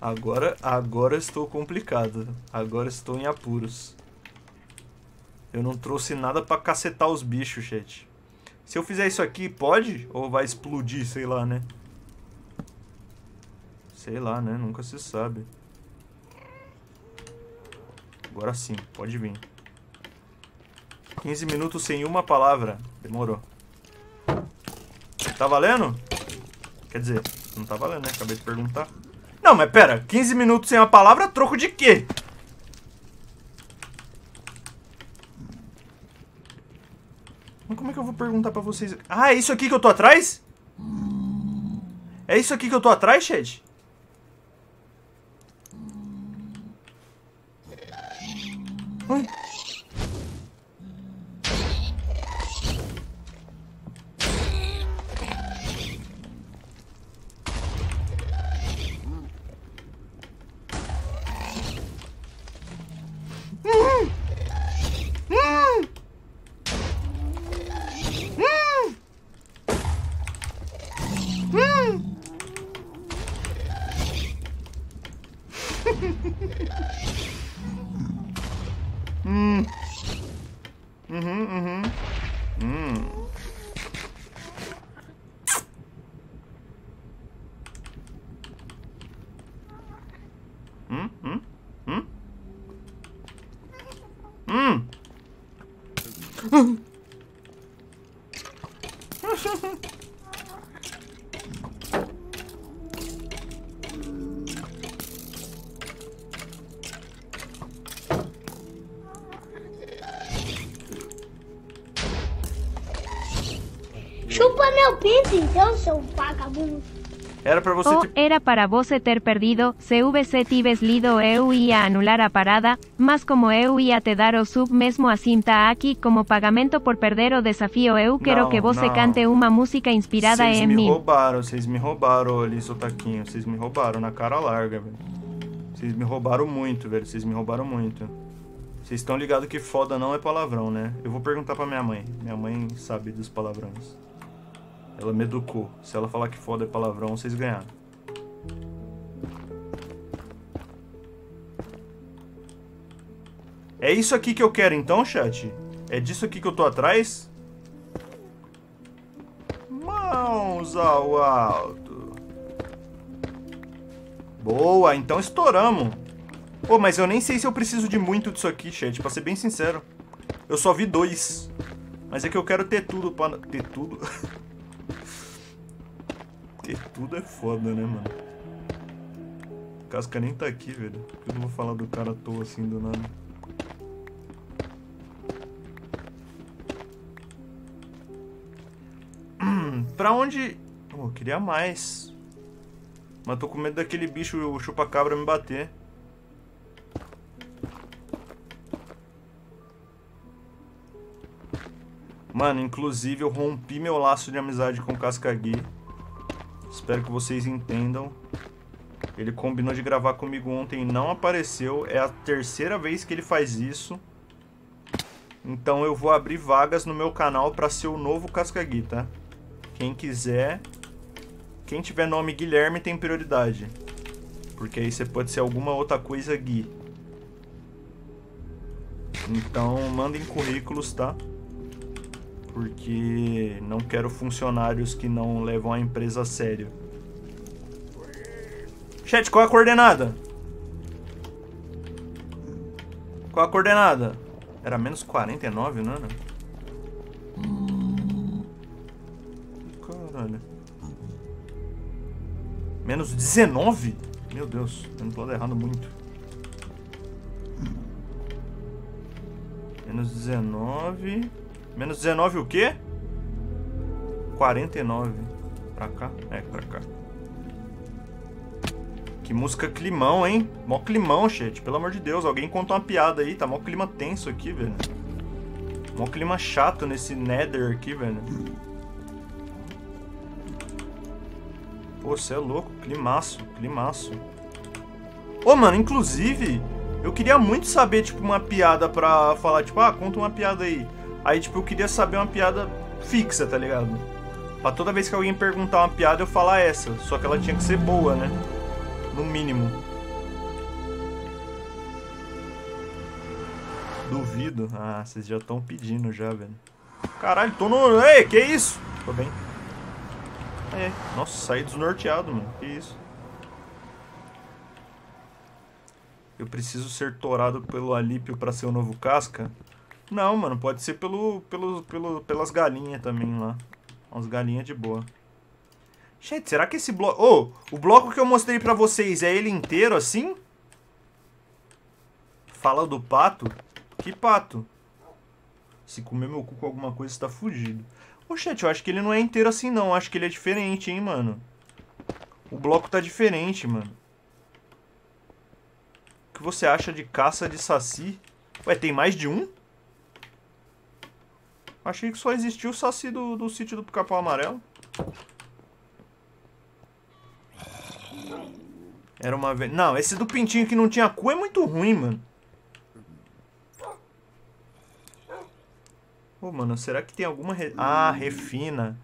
Agora, agora estou complicado. Agora estou em apuros. Eu não trouxe nada pra cacetar os bichos, chat. Se eu fizer isso aqui, pode? Ou vai explodir, sei lá, né? Sei lá, né? Nunca se sabe. Agora sim, pode vir. 15 minutos sem uma palavra. Demorou. Tá valendo? Quer dizer, não tá valendo, né? Acabei de perguntar. Não, mas pera. 15 minutos sem uma palavra, troco de quê? Mas como é que eu vou perguntar pra vocês? Ah, é isso aqui que eu tô atrás? É isso aqui que eu tô atrás, chat? Ai. mm. Meu pinto então, seu vagabundo. Era pra você O ter... era para você ter perdido, se VC tives lido eu ia anular a parada, mas como eu ia te dar o sub mesmo assim tá aqui como pagamento por perder o desafio eu quero Não, que você não. cante uma música inspirada Vocês em me mim. roubaram, vocês me roubaram ali, sotaquinho. Vocês me roubaram na cara larga, velho. Vocês me roubaram muito, velho. Vocês me roubaram muito. Vocês estão ligados que foda não é palavrão, né? Eu vou perguntar pra minha mãe. Minha mãe sabe dos palavrões. Ela me educou. Se ela falar que foda é palavrão, vocês ganharam. É isso aqui que eu quero então, chat? É disso aqui que eu tô atrás? Mãos ao alto. Boa, então estouramos. Pô, mas eu nem sei se eu preciso de muito disso aqui, chat, pra ser bem sincero. Eu só vi dois. Mas é que eu quero ter tudo pra... Ter tudo? [laughs] tudo é foda, né, mano? Casca nem tá aqui, velho. Por que eu não vou falar do cara à toa assim do nada? [clears throat] Pra onde... Oh, eu queria mais. Mas tô com medo daquele bicho, o chupa-cabra, me bater. Mano, inclusive eu rompi meu laço de amizade com o Cascagui. Espero que vocês entendam. Ele combinou de gravar comigo ontem e não apareceu. É a terceira vez que ele faz isso. Então eu vou abrir vagas no meu canal pra ser o novo Cascagui, tá? Quem quiser. Quem tiver nome Guilherme tem prioridade. Porque aí você pode ser alguma outra coisa Gui. Então mandem currículos, tá? Porque não quero funcionários que não levam a empresa a sério. Chat, qual é a coordenada? Qual a coordenada? Era menos 49, não era? Caralho. Menos 19? Meu Deus, eu não tô errado muito. Menos 19. Menos 19 o quê? 49. Pra cá? É, pra cá. Que música climão, hein? Mó climão, chat. Pelo amor de Deus, alguém conta uma piada aí. Tá mó clima tenso aqui, velho. Mó clima chato nesse nether aqui, velho. Pô, você é louco. Climaço, climaço. Ô, mano, inclusive, eu queria muito saber, tipo, uma piada pra falar, tipo, ah, conta uma piada aí. Aí, tipo, eu queria saber uma piada fixa, tá ligado? Pra toda vez que alguém perguntar uma piada, eu falar essa. Só que ela tinha que ser boa, né? No mínimo. Duvido. Ah, vocês já estão pedindo já, velho. Caralho, tô no... Ei, que isso? Tô bem. É, nossa, saí desnorteado, mano. Que isso? Eu preciso ser torado pelo Alípio pra ser o novo casca? Não, mano, pode ser pelo, pelo, pelo, pelas galinhas também lá. Umas galinhas de boa. Gente, será que esse bloco... Ô, o bloco que eu mostrei pra vocês é ele inteiro assim? Fala do pato? Que pato? Se comer meu cu com alguma coisa, você tá fugido. Ô, chat, eu acho que ele não é inteiro assim, não. Eu acho que ele é diferente, hein, mano. O bloco tá diferente, mano. O que você acha de caça de saci? Ué, tem mais de um? Achei que só existia o saci do, do sítio do Pica-Pau Amarelo. Era uma vez... Não, esse do pintinho que não tinha cu é muito ruim, mano. Ô, mano, será que tem alguma... Re... Ah, refina.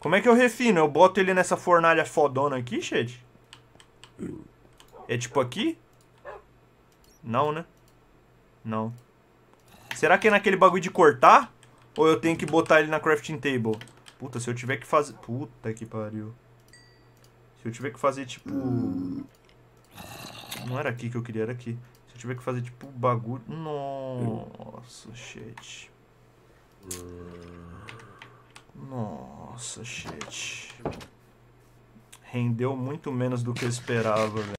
Como é que eu refino? Eu boto ele nessa fornalha fodona aqui, chat? É tipo aqui? Não, né? Não. Será que é naquele bagulho de cortar? Ou eu tenho que botar ele na crafting table? Puta, se eu tiver que fazer... Puta que pariu. Se eu tiver que fazer, tipo... Não era aqui que eu queria, era aqui. Se eu tiver que fazer, tipo, bagulho... Nossa, shit. Nossa, shit. Rendeu muito menos do que eu esperava, velho.